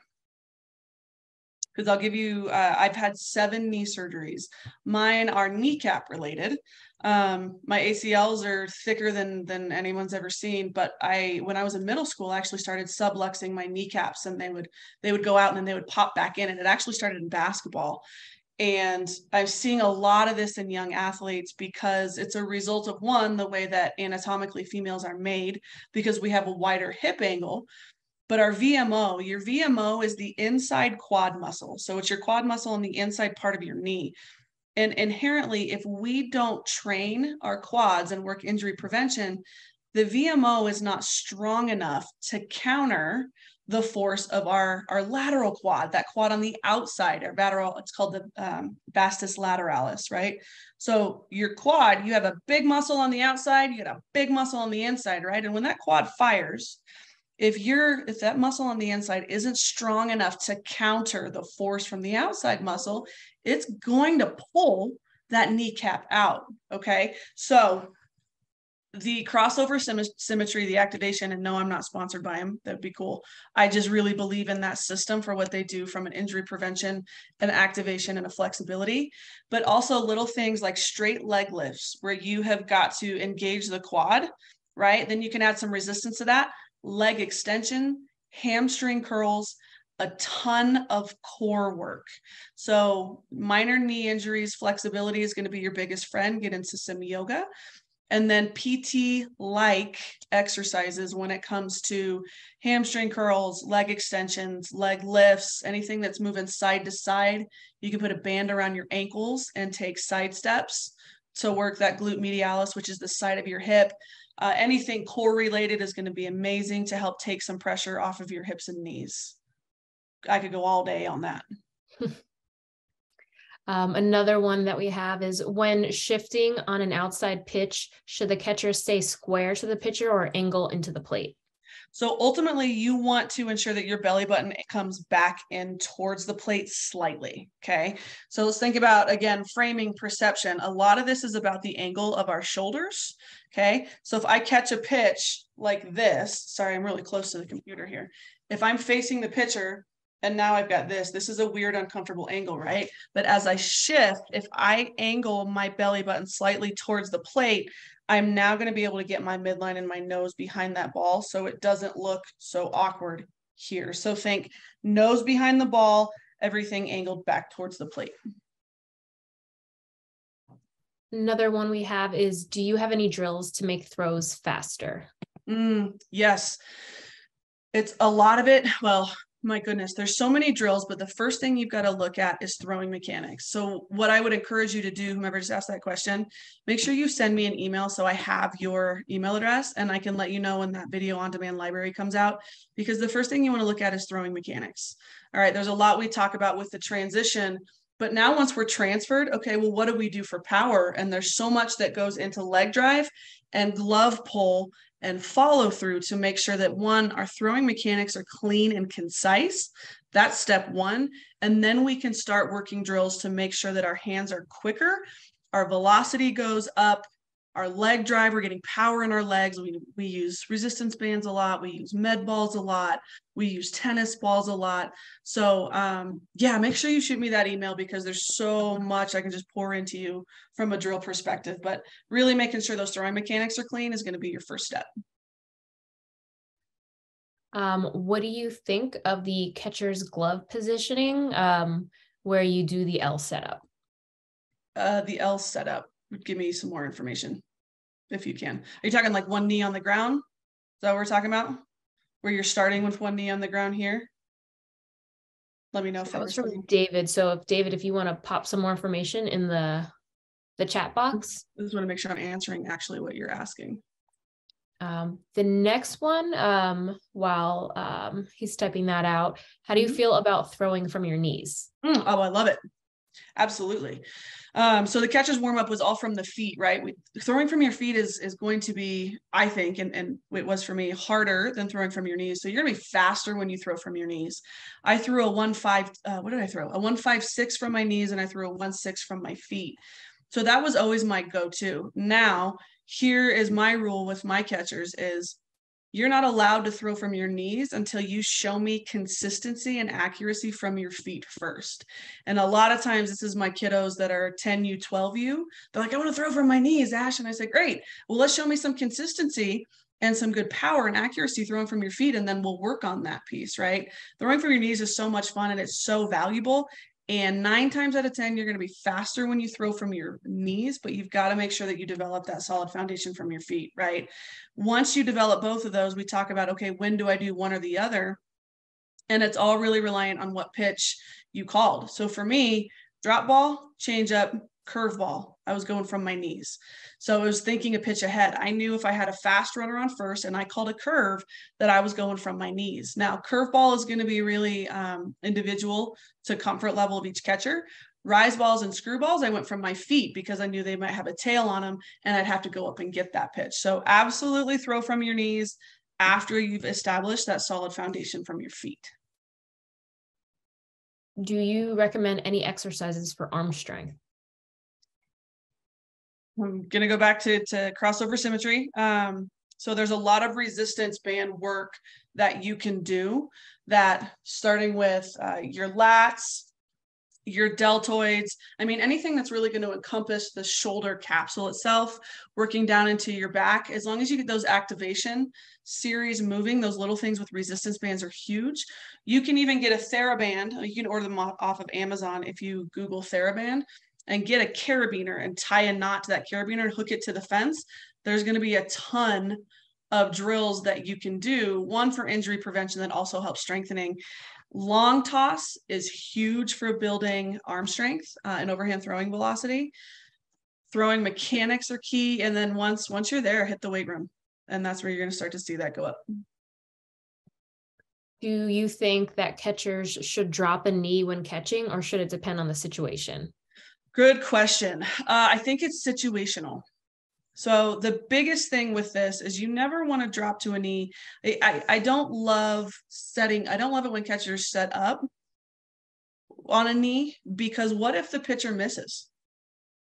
Because I'll give you, uh, I've had seven knee surgeries. Mine are kneecap related. Um, my ACLs are thicker than than anyone's ever seen. But I, when I was in middle school, I actually started subluxing my kneecaps, and they would they would go out and then they would pop back in. And it actually started in basketball. And I'm seeing a lot of this in young athletes because it's a result of one, the way that anatomically females are made, because we have a wider hip angle. But our VMO, your VMO is the inside quad muscle. So it's your quad muscle on the inside part of your knee. And inherently, if we don't train our quads and work injury prevention, the VMO is not strong enough to counter the force of our, our lateral quad, that quad on the outside, our lateral, it's called the um, vastus lateralis, right? So your quad, you have a big muscle on the outside, you got a big muscle on the inside, right? And when that quad fires, if you're if that muscle on the inside isn't strong enough to counter the force from the outside muscle it's going to pull that kneecap out okay? So the crossover symmetry the activation and no i'm not sponsored by them that'd be cool. I just really believe in that system for what they do from an injury prevention and activation and a flexibility. But also little things like straight leg lifts where you have got to engage the quad right? Then you can add some resistance to that leg extension, hamstring curls, a ton of core work. So, minor knee injuries, flexibility is going to be your biggest friend. Get into some yoga. And then PT like exercises when it comes to hamstring curls, leg extensions, leg lifts, anything that's moving side to side. You can put a band around your ankles and take side steps to work that glute medialis, which is the side of your hip. Uh, anything core related is going to be amazing to help take some pressure off of your hips and knees. I could go all day on that. um, another one that we have is when shifting on an outside pitch, should the catcher stay square to the pitcher or angle into the plate? So ultimately, you want to ensure that your belly button comes back in towards the plate slightly. Okay. So let's think about again framing perception. A lot of this is about the angle of our shoulders. Okay. So if I catch a pitch like this, sorry, I'm really close to the computer here. If I'm facing the pitcher and now I've got this, this is a weird, uncomfortable angle, right? But as I shift, if I angle my belly button slightly towards the plate, I'm now going to be able to get my midline and my nose behind that ball so it doesn't look so awkward here. So think nose behind the ball, everything angled back towards the plate. Another one we have is Do you have any drills to make throws faster? Mm, yes. It's a lot of it. Well, my goodness, there's so many drills, but the first thing you've got to look at is throwing mechanics. So, what I would encourage you to do, whomever just asked that question, make sure you send me an email so I have your email address and I can let you know when that video on demand library comes out. Because the first thing you want to look at is throwing mechanics. All right, there's a lot we talk about with the transition But now, once we're transferred, okay, well, what do we do for power? And there's so much that goes into leg drive and glove pull and follow through to make sure that one, our throwing mechanics are clean and concise. That's step one. And then we can start working drills to make sure that our hands are quicker, our velocity goes up, our leg drive, we're getting power in our legs. We, we use resistance bands a lot. We use med balls a lot. We use tennis balls a lot. So um, yeah, make sure you shoot me that email because there's so much I can just pour into you from a drill perspective. But really making sure those throwing mechanics are clean is going to be your first step. Um, what do you think of the catcher's glove positioning um, where you do the L setup? Uh, the L setup give me some more information if you can. Are you talking like one knee on the ground? Is that what we're talking about? Where you're starting with one knee on the ground here? Let me know if that was from David. So if David, if you want to pop some more information in the the chat box. I just want to make sure I'm answering actually what you're asking. Um, the next one, um, while um, he's typing that out, how do you mm-hmm. feel about throwing from your knees? Mm, oh, I love it. Absolutely. Um, so the catcher's warm up was all from the feet, right? We, throwing from your feet is is going to be, I think, and, and it was for me harder than throwing from your knees. So you're gonna be faster when you throw from your knees. I threw a one five, uh, what did I throw? A one five six from my knees, and I threw a one six from my feet. So that was always my go-to. Now, here is my rule with my catchers: is you're not allowed to throw from your knees until you show me consistency and accuracy from your feet first. And a lot of times, this is my kiddos that are 10U, 12U. They're like, I want to throw from my knees, Ash. And I say, Great. Well, let's show me some consistency and some good power and accuracy throwing from your feet, and then we'll work on that piece, right? Throwing from your knees is so much fun and it's so valuable. And nine times out of 10, you're going to be faster when you throw from your knees, but you've got to make sure that you develop that solid foundation from your feet, right? Once you develop both of those, we talk about, okay, when do I do one or the other? And it's all really reliant on what pitch you called. So for me, drop ball, change up, curveball. I was going from my knees. So I was thinking a pitch ahead. I knew if I had a fast runner on first and I called a curve that I was going from my knees. Now, curveball is going to be really um, individual to comfort level of each catcher. Rise balls and screw balls, I went from my feet because I knew they might have a tail on them and I'd have to go up and get that pitch. So absolutely throw from your knees after you've established that solid foundation from your feet. Do you recommend any exercises for arm strength? I'm going to go back to, to crossover symmetry. Um, so there's a lot of resistance band work that you can do that starting with uh, your lats, your deltoids. I mean, anything that's really going to encompass the shoulder capsule itself, working down into your back, as long as you get those activation series moving, those little things with resistance bands are huge. You can even get a TheraBand. You can order them off of Amazon if you Google TheraBand and get a carabiner and tie a knot to that carabiner and hook it to the fence, there's going to be a ton of drills that you can do. One for injury prevention that also helps strengthening. Long toss is huge for building arm strength uh, and overhand throwing velocity. Throwing mechanics are key, and then once once you're there, hit the weight room, and that's where you're going to start to see that go up. Do you think that catchers should drop a knee when catching, or should it depend on the situation? Good question. Uh, I think it's situational. So the biggest thing with this is you never want to drop to a knee. I, I, I don't love setting, I don't love it when catchers set up on a knee because what if the pitcher misses?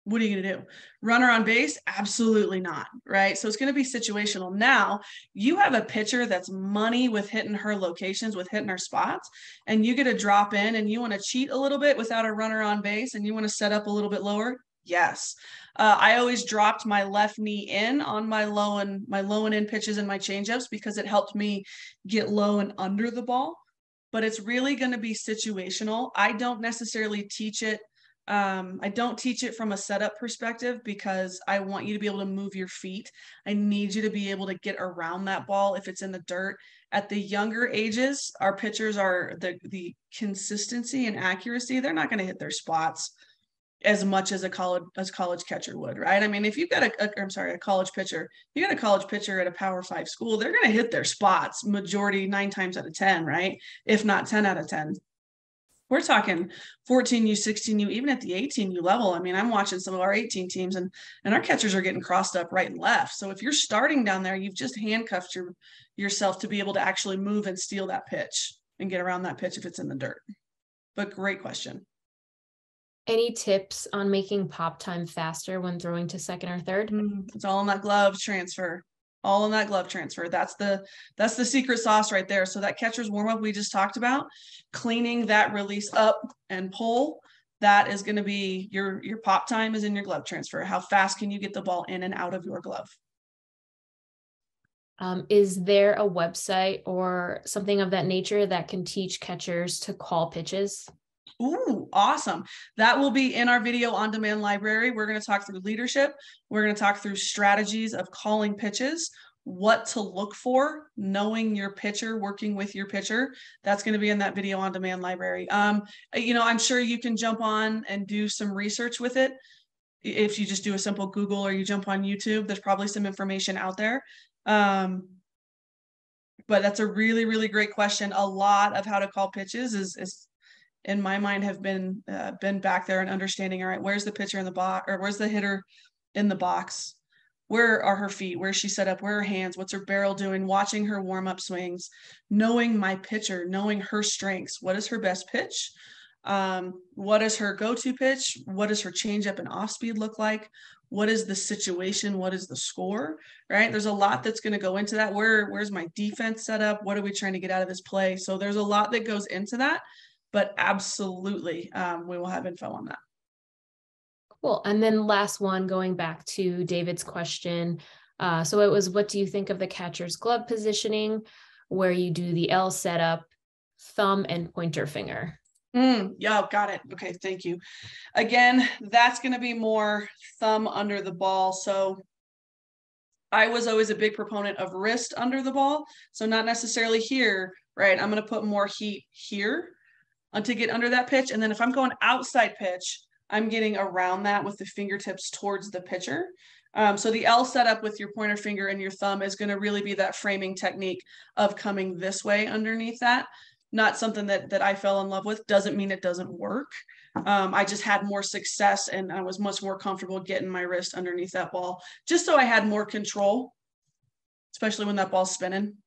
What are you going to do? Runner on base? Absolutely not. Right. So it's going to be situational. Now you have a pitcher that's money with hitting her locations, with hitting her spots, and you get a drop in and you want to cheat a little bit without a runner on base and you want to set up a little bit lower. Yes. Uh, I always dropped my left knee in on my low and my low and in pitches and my changeups because it helped me get low and under the ball. But it's really going to be situational. I don't necessarily teach it um, I don't teach it from a setup perspective because I want you to be able to move your feet. I need you to be able to get around that ball if it's in the dirt. At the younger ages, our pitchers are the the consistency and accuracy. They're not going to hit their spots as much as a college as college catcher would, right? I mean, if you've got a, a I'm sorry, a college pitcher, you got a college pitcher at a Power Five school, they're going to hit their spots majority nine times out of ten, right? If not ten out of ten we're talking 14U, 16U, even at the 18U level. I mean, I'm watching some of our 18 teams and and our catchers are getting crossed up right and left. So if you're starting down there, you've just handcuffed your yourself to be able to actually move and steal that pitch and get around that pitch if it's in the dirt. But great question. Any tips on making pop time faster when throwing to second or third? Mm, it's all in that glove transfer all in that glove transfer. That's the that's the secret sauce right there. So that catcher's warm up we just talked about, cleaning that release up and pull, that is going to be your your pop time is in your glove transfer. How fast can you get the ball in and out of your glove? Um, is there a website or something of that nature that can teach catchers to call pitches? Ooh, awesome. That will be in our video on demand library. We're going to talk through leadership. We're going to talk through strategies of calling pitches, what to look for, knowing your pitcher, working with your pitcher. That's going to be in that video on demand library. Um, you know, I'm sure you can jump on and do some research with it. If you just do a simple Google or you jump on YouTube, there's probably some information out there. Um, but that's a really, really great question. A lot of how to call pitches is, is in my mind have been uh, been back there and understanding all right where's the pitcher in the box or where's the hitter in the box? Where are her feet? Where's she set up? Where are her hands? What's her barrel doing? Watching her warm up swings knowing my pitcher knowing her strengths. What is her best pitch? Um, what is her go-to pitch? What does her changeup and off speed look like? What is the situation? What is the score? Right? There's a lot that's going to go into that. Where where's my defense set up? What are we trying to get out of this play? So there's a lot that goes into that but absolutely um, we will have info on that. Cool. And then last one, going back to David's question. Uh, so it was, what do you think of the catcher's glove positioning, where you do the L setup, thumb and pointer finger? Mm, yeah, got it. Okay, thank you. Again, that's going to be more thumb under the ball. So I was always a big proponent of wrist under the ball. So not necessarily here, right? I'm going to put more heat here to get under that pitch. And then if I'm going outside pitch, I'm getting around that with the fingertips towards the pitcher. Um, so the L setup with your pointer finger and your thumb is going to really be that framing technique of coming this way underneath that. Not something that that I fell in love with. Doesn't mean it doesn't work. Um, I just had more success and I was much more comfortable getting my wrist underneath that ball, just so I had more control, especially when that ball's spinning.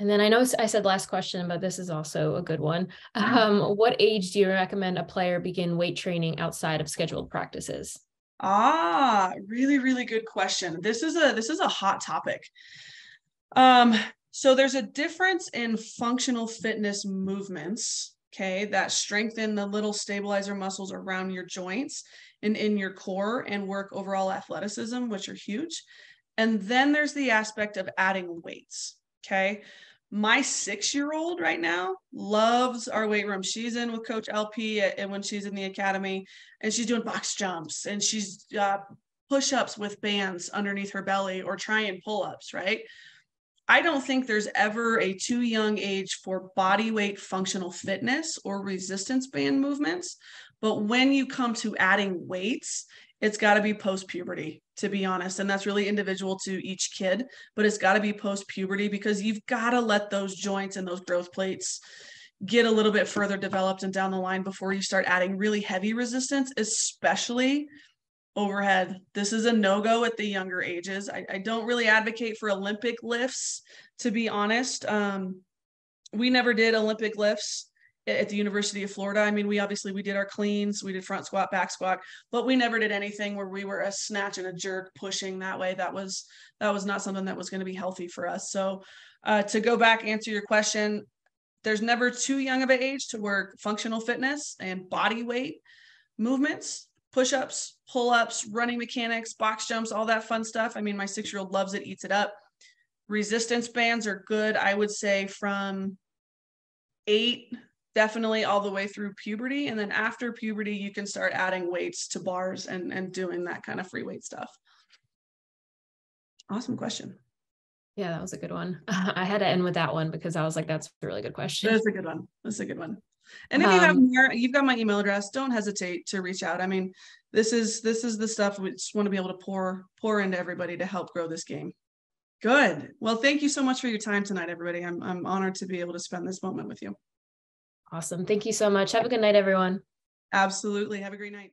And then I know I said last question, but this is also a good one. Um, what age do you recommend a player begin weight training outside of scheduled practices? Ah, really, really good question. This is a this is a hot topic. Um, so there's a difference in functional fitness movements, okay, that strengthen the little stabilizer muscles around your joints and in your core and work overall athleticism, which are huge. And then there's the aspect of adding weights. Okay my six year old right now loves our weight room. She's in with Coach LP and when she's in the academy, and she's doing box jumps and she's uh, push ups with bands underneath her belly or trying pull ups, right? I don't think there's ever a too young age for body weight functional fitness or resistance band movements. But when you come to adding weights, it's got to be post puberty to be honest and that's really individual to each kid but it's got to be post puberty because you've got to let those joints and those growth plates get a little bit further developed and down the line before you start adding really heavy resistance especially overhead. This is a no-go at the younger ages. I, I don't really advocate for olympic lifts to be honest. Um, we never did olympic lifts at the University of Florida. I mean, we obviously we did our cleans, we did front squat, back squat, but we never did anything where we were a snatch and a jerk pushing that way. That was that was not something that was going to be healthy for us. So uh, to go back answer your question, there's never too young of an age to work functional fitness and body weight movements, push-ups, pull-ups, running mechanics, box jumps, all that fun stuff. I mean, my six-year-old loves it, eats it up. Resistance bands are good, I would say, from eight definitely all the way through puberty. And then after puberty you can start adding weights to bars and and doing that kind of free weight stuff. Awesome question. Yeah that was a good one. I had to end with that one because i was like that's a really good question. That's a good one. That's a good one. And if um, you have um, more you've got my email address. Don't hesitate to reach out. I mean this is this is the stuff we just want to be able to pour pour into everybody to help grow this game. Good. Well thank you so much for your time tonight everybody. I'm, I'm honored to be able to spend this moment with you Awesome. Thank you so much. Have a good night, everyone. Absolutely. Have a great night.